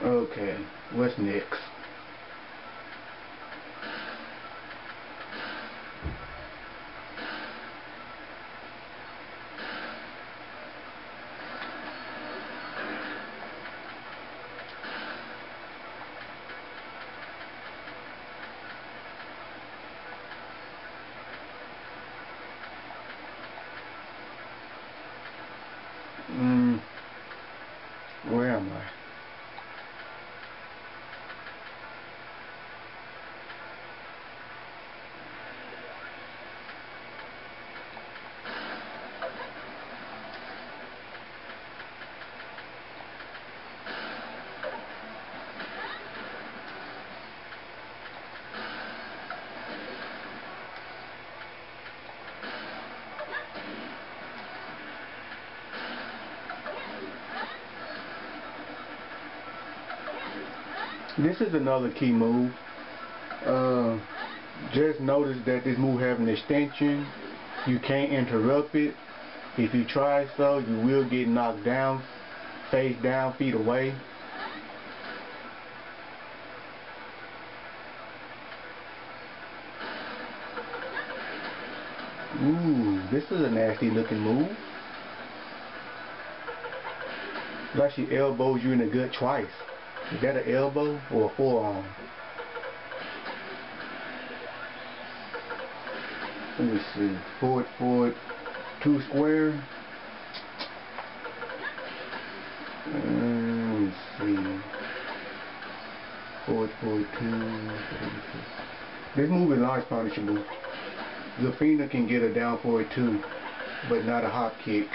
Okay, what's next? Mm, where am I? This is another key move. Uh, just notice that this move have an extension. You can't interrupt it. If you try so, you will get knocked down, face down, feet away. Ooh, this is a nasty looking move. Like she elbows you in the gut twice. Is that an elbow or a forearm? Let me see. Forward, forward, two square. Uh, let me see. Forward, forward, two. This move is launch punishable. Zafina can get a down forward two, but not a hop kick.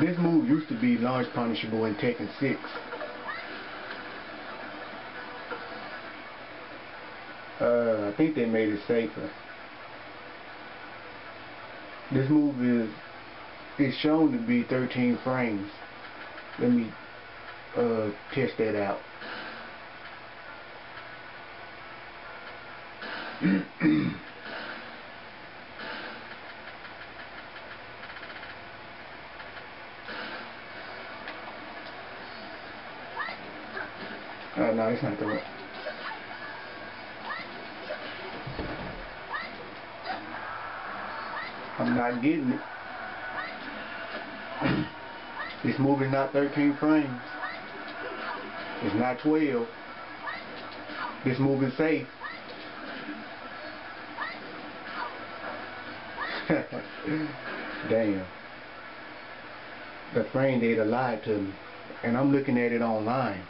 this move used punishable in Tekken 6. Uh, I think they made it safer. This move is is shown to be 13 frames. Let me uh, test that out. [clears throat] I'm not getting it. this movie's not 13 frames. It's not 12. This movie's safe. [laughs] Damn. The frame data lied to me. And I'm looking at it online.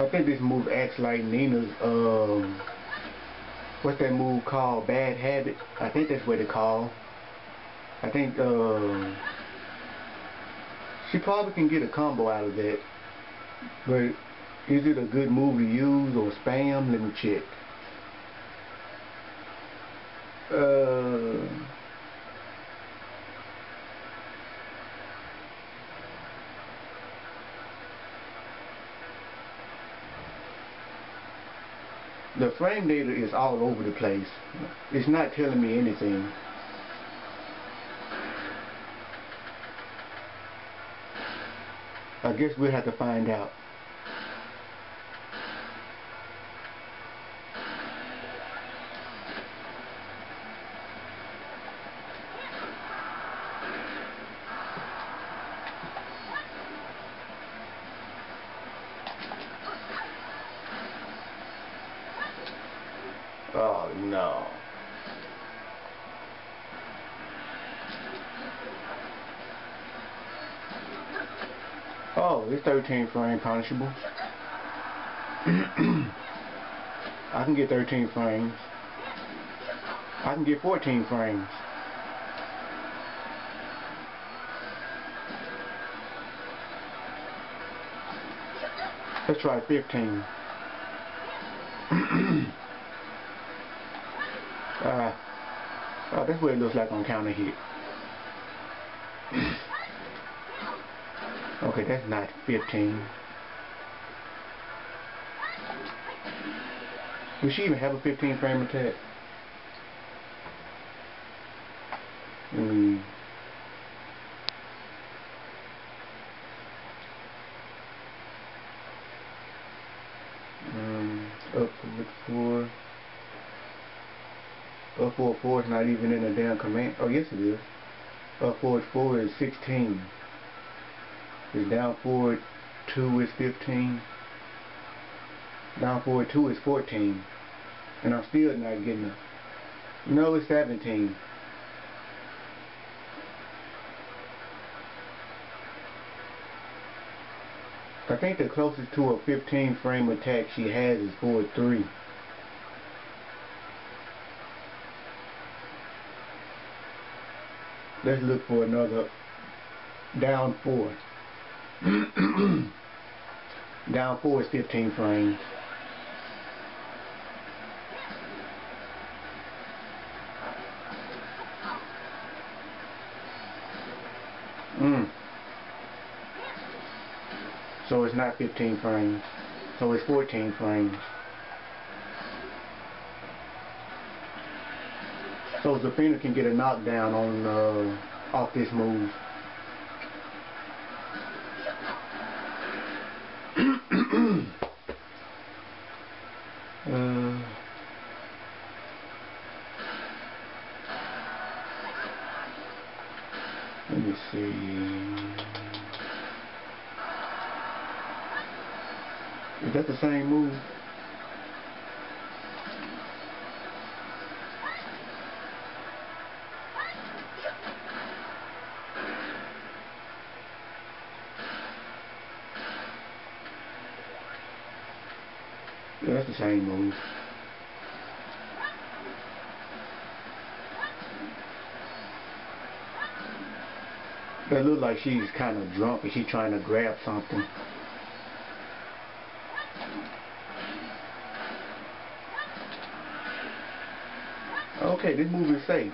I think this move acts like Nina's, um, what's that move called? Bad Habit? I think that's what it called. I think, um, she probably can get a combo out of that. But is it a good move to use or spam? Let me check. Uh, data is all over the place. It's not telling me anything. I guess we'll have to find out. Oh no. Oh, it's 13 frame punishable. [clears throat] I can get 13 frames. I can get 14 frames. Let's try 15. [clears throat] Uh, oh, that's what it looks like on counter hit. Okay, that's not 15. Does she even have a 15 frame attack? Hmm. Um, up with four. Up forward 4 is not even in the damn command. Oh, yes it is. Up forward 4 is 16. Is down forward 2 is 15. Down forward 2 is 14. And I'm still not getting it. No, it's 17. I think the closest to a 15 frame attack she has is forward 3. Let's look for another down four. [clears throat] down four is 15 frames. Mm. So it's not 15 frames. So it's 14 frames. So Zafina can get a knockdown on uh, off this move. uh, let me see. Is that the same move? Yeah, that's the same move. Like she's kind of drunk and she's trying to grab something. Okay, this move is safe.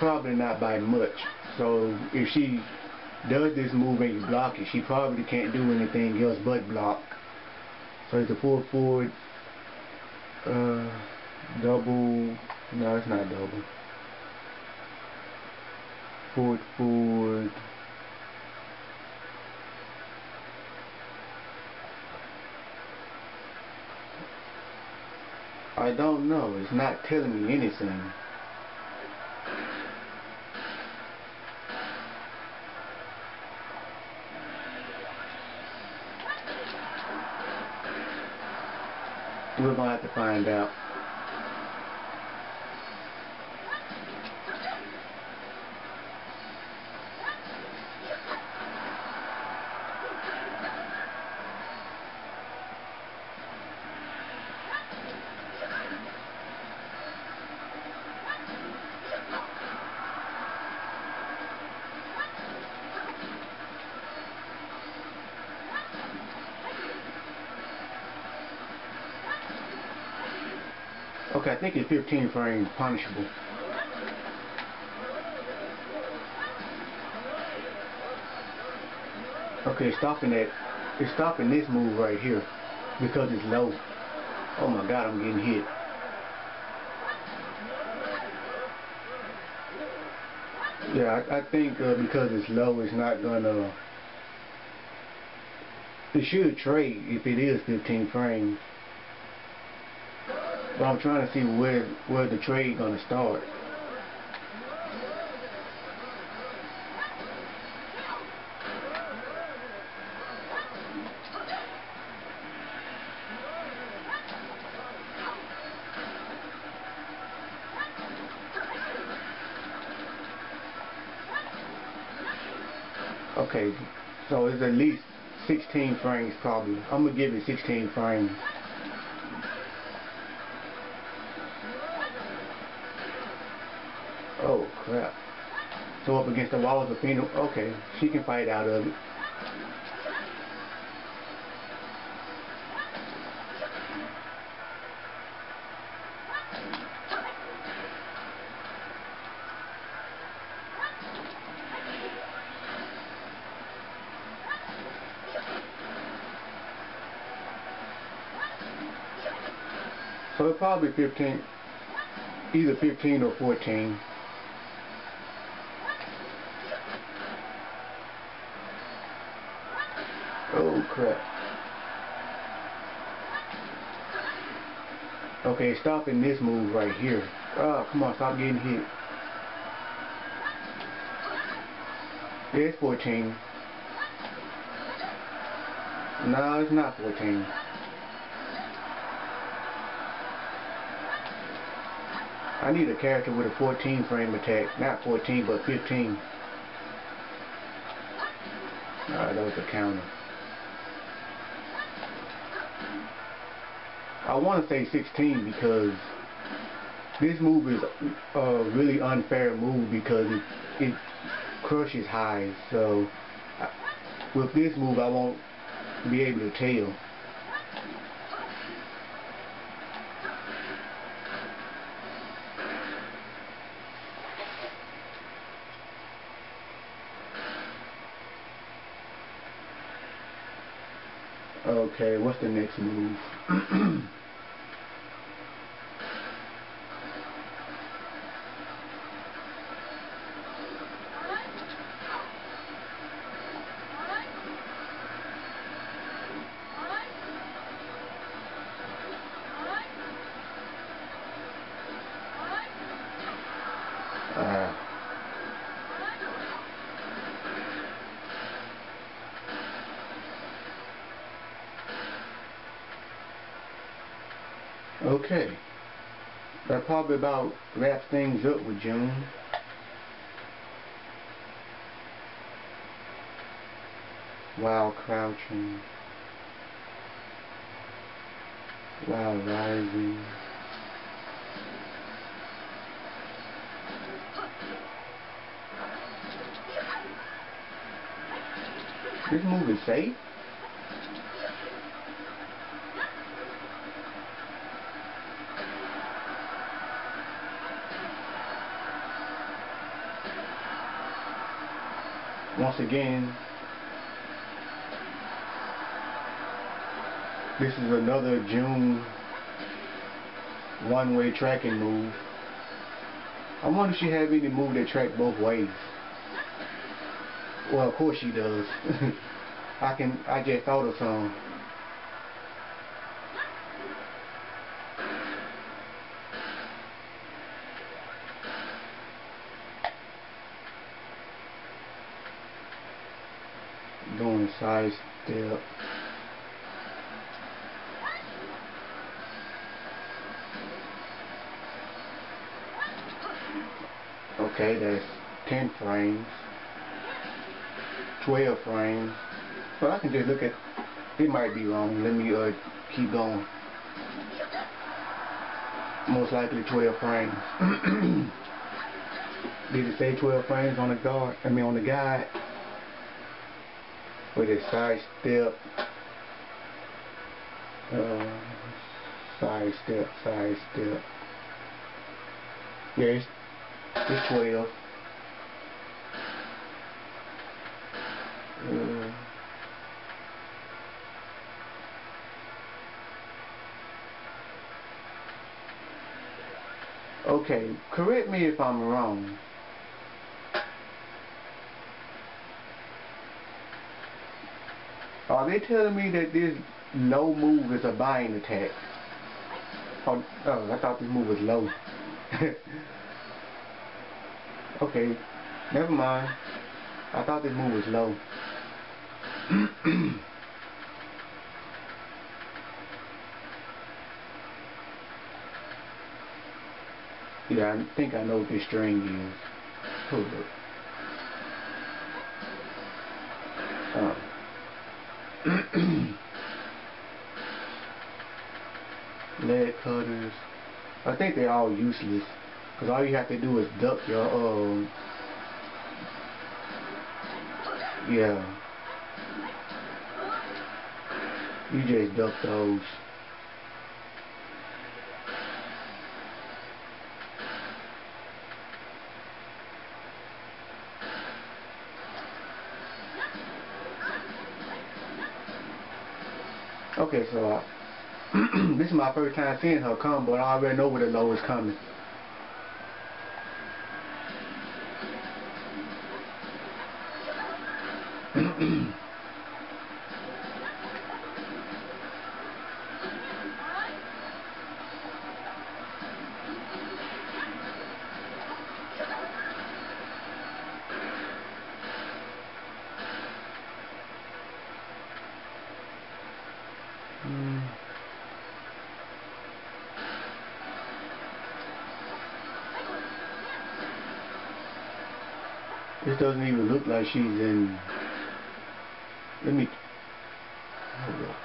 Probably not by much. So if she does this move and you block it, she probably can't do anything else but block. So it's a full forward, uh, double, no it's not double. Forward, forward. I don't know, it's not telling me anything. We're gonna have to find out. Think it's 15 frames punishable. Okay, stopping that. It's stopping this move right here because it's low. Oh my god, I'm getting hit. Yeah, I, I think uh, because it's low, it's not gonna. It should trade if it is 15 frames. But I'm trying to see where where the trade gonna start. Okay, so it's at least 16 frames probably. I'm gonna give it 16 frames. Oh crap. So up against the wall of the Phoenix. Okay, she can fight out of it. So it's probably 15, either 15 or 14. Crap. Okay, stopping this move right here. Oh, come on, stop getting hit. It's 14. No, it's not 14. I need a character with a 14 frame attack. Not 14, but 15. Alright, that was a counter. I want to say 16 because this move is a really unfair move because it, it crushes highs. So with this move, I won't be able to tell. Okay, what's the next move? [clears throat] Uh, okay. That probably about wrap things up with Jun. While crouching. While rising. This move is safe? Once again, this is another Jun one-way tracking move. I wonder if she have any move that track both ways. Well, of course she does. [laughs] I can, I just thought of some. Doing side step. Okay, that's 10 frames. 12 frames. But I can just look at, it might be wrong. Let me uh, keep going. Most likely 12 frames. [clears throat] Did it say 12 frames on the guard? I mean on the guide. With a side step. Uh, side step, side step. Yes, it's 12. Uh, okay, correct me if I'm wrong. Are they telling me that this low move is a buying attack? Oh, oh I thought this move was low. [laughs] okay, never mind. I thought this move was low. [clears throat] yeah, I think I know what this string is. Hold up. Uh. [clears throat] lead cutters. I think they're all useless. Because all you have to do is duck your, um, yeah. You just duck those. Okay, so [clears throat] this is my first time seeing her come, but I already know where the low is coming. Mm. This doesn't even she's in. Let me. Hold up.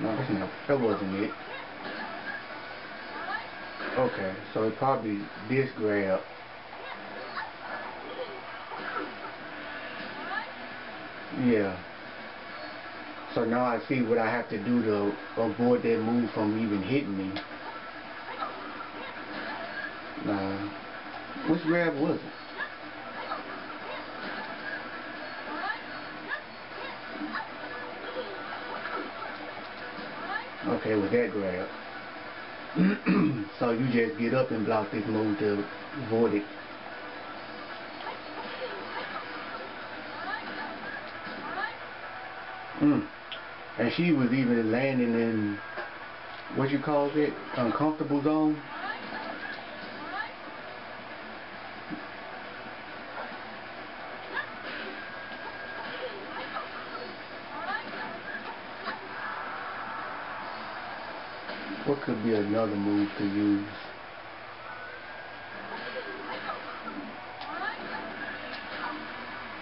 No, not. That wasn't it. Okay, so it probably this grab. Yeah. So now I see what I have to do to avoid that move from even hitting me. Nah. Which grab was it? Okay, with that grab. [clears throat] so you just get up and block this move to avoid it. Mm. And she was even landing in what you call it, uncomfortable zone. What could be another move to use?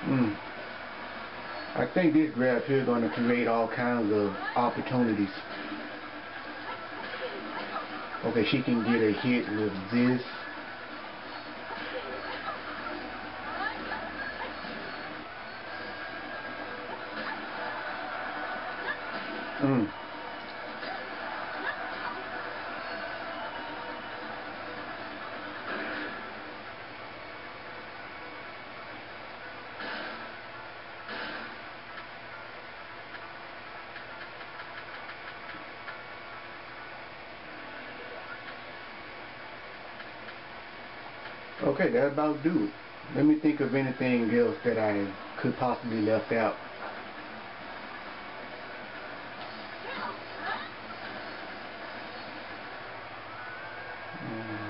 Hmm. I think this grab here is going to create all kinds of opportunities. Okay, she can get a hit with this. Hmm. Okay, that about do. Let me think of anything else that I could possibly left out. Mm.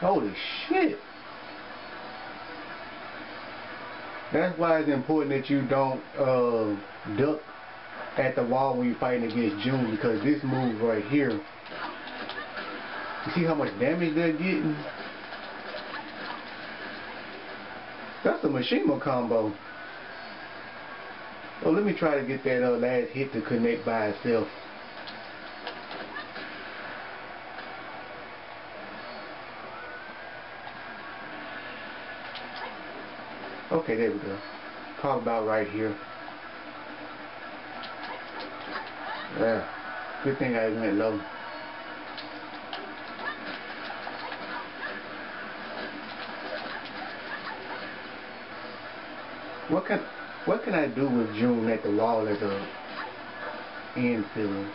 Holy shit. That's why it's important that you don't uh, duck at the wall when you're fighting against Jun because this move right here, you see how much damage they're getting? That's a Mishima combo. Well, let me try to get that uh, last hit to connect by itself. Okay, there we go. Talk about right here. Yeah. Good thing I went low. What can what can I do with Jun at the wall as a end filler?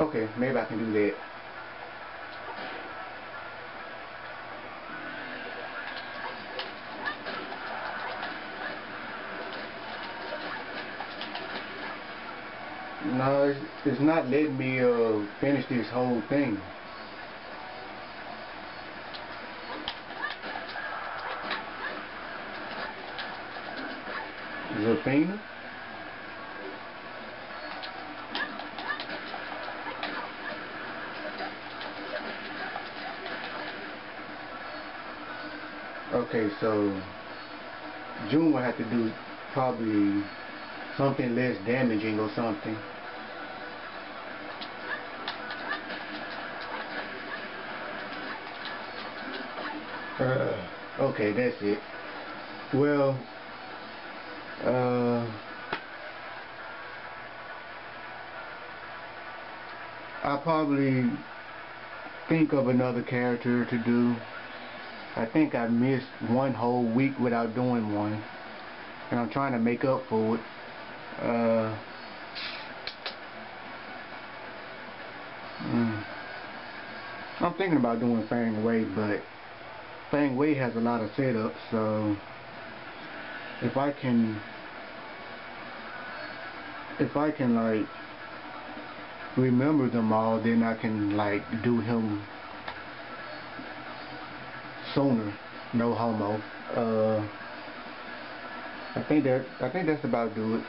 Okay, maybe I can do that. No, it's, not letting me uh, finish this whole thing. Zafina? Okay, so Jun will have to do probably something less damaging or something. Uh, okay, that's it. Well, uh, I'll probably think of another character to do. I think I missed one whole week without doing one. And I'm trying to make up for it. Uh, mm, I'm thinking about doing Feng Wei, but Feng Wei has a lot of setups, so if I can if I can like remember them all then I can like do him sooner no homo. Uh I think that I think that's about do it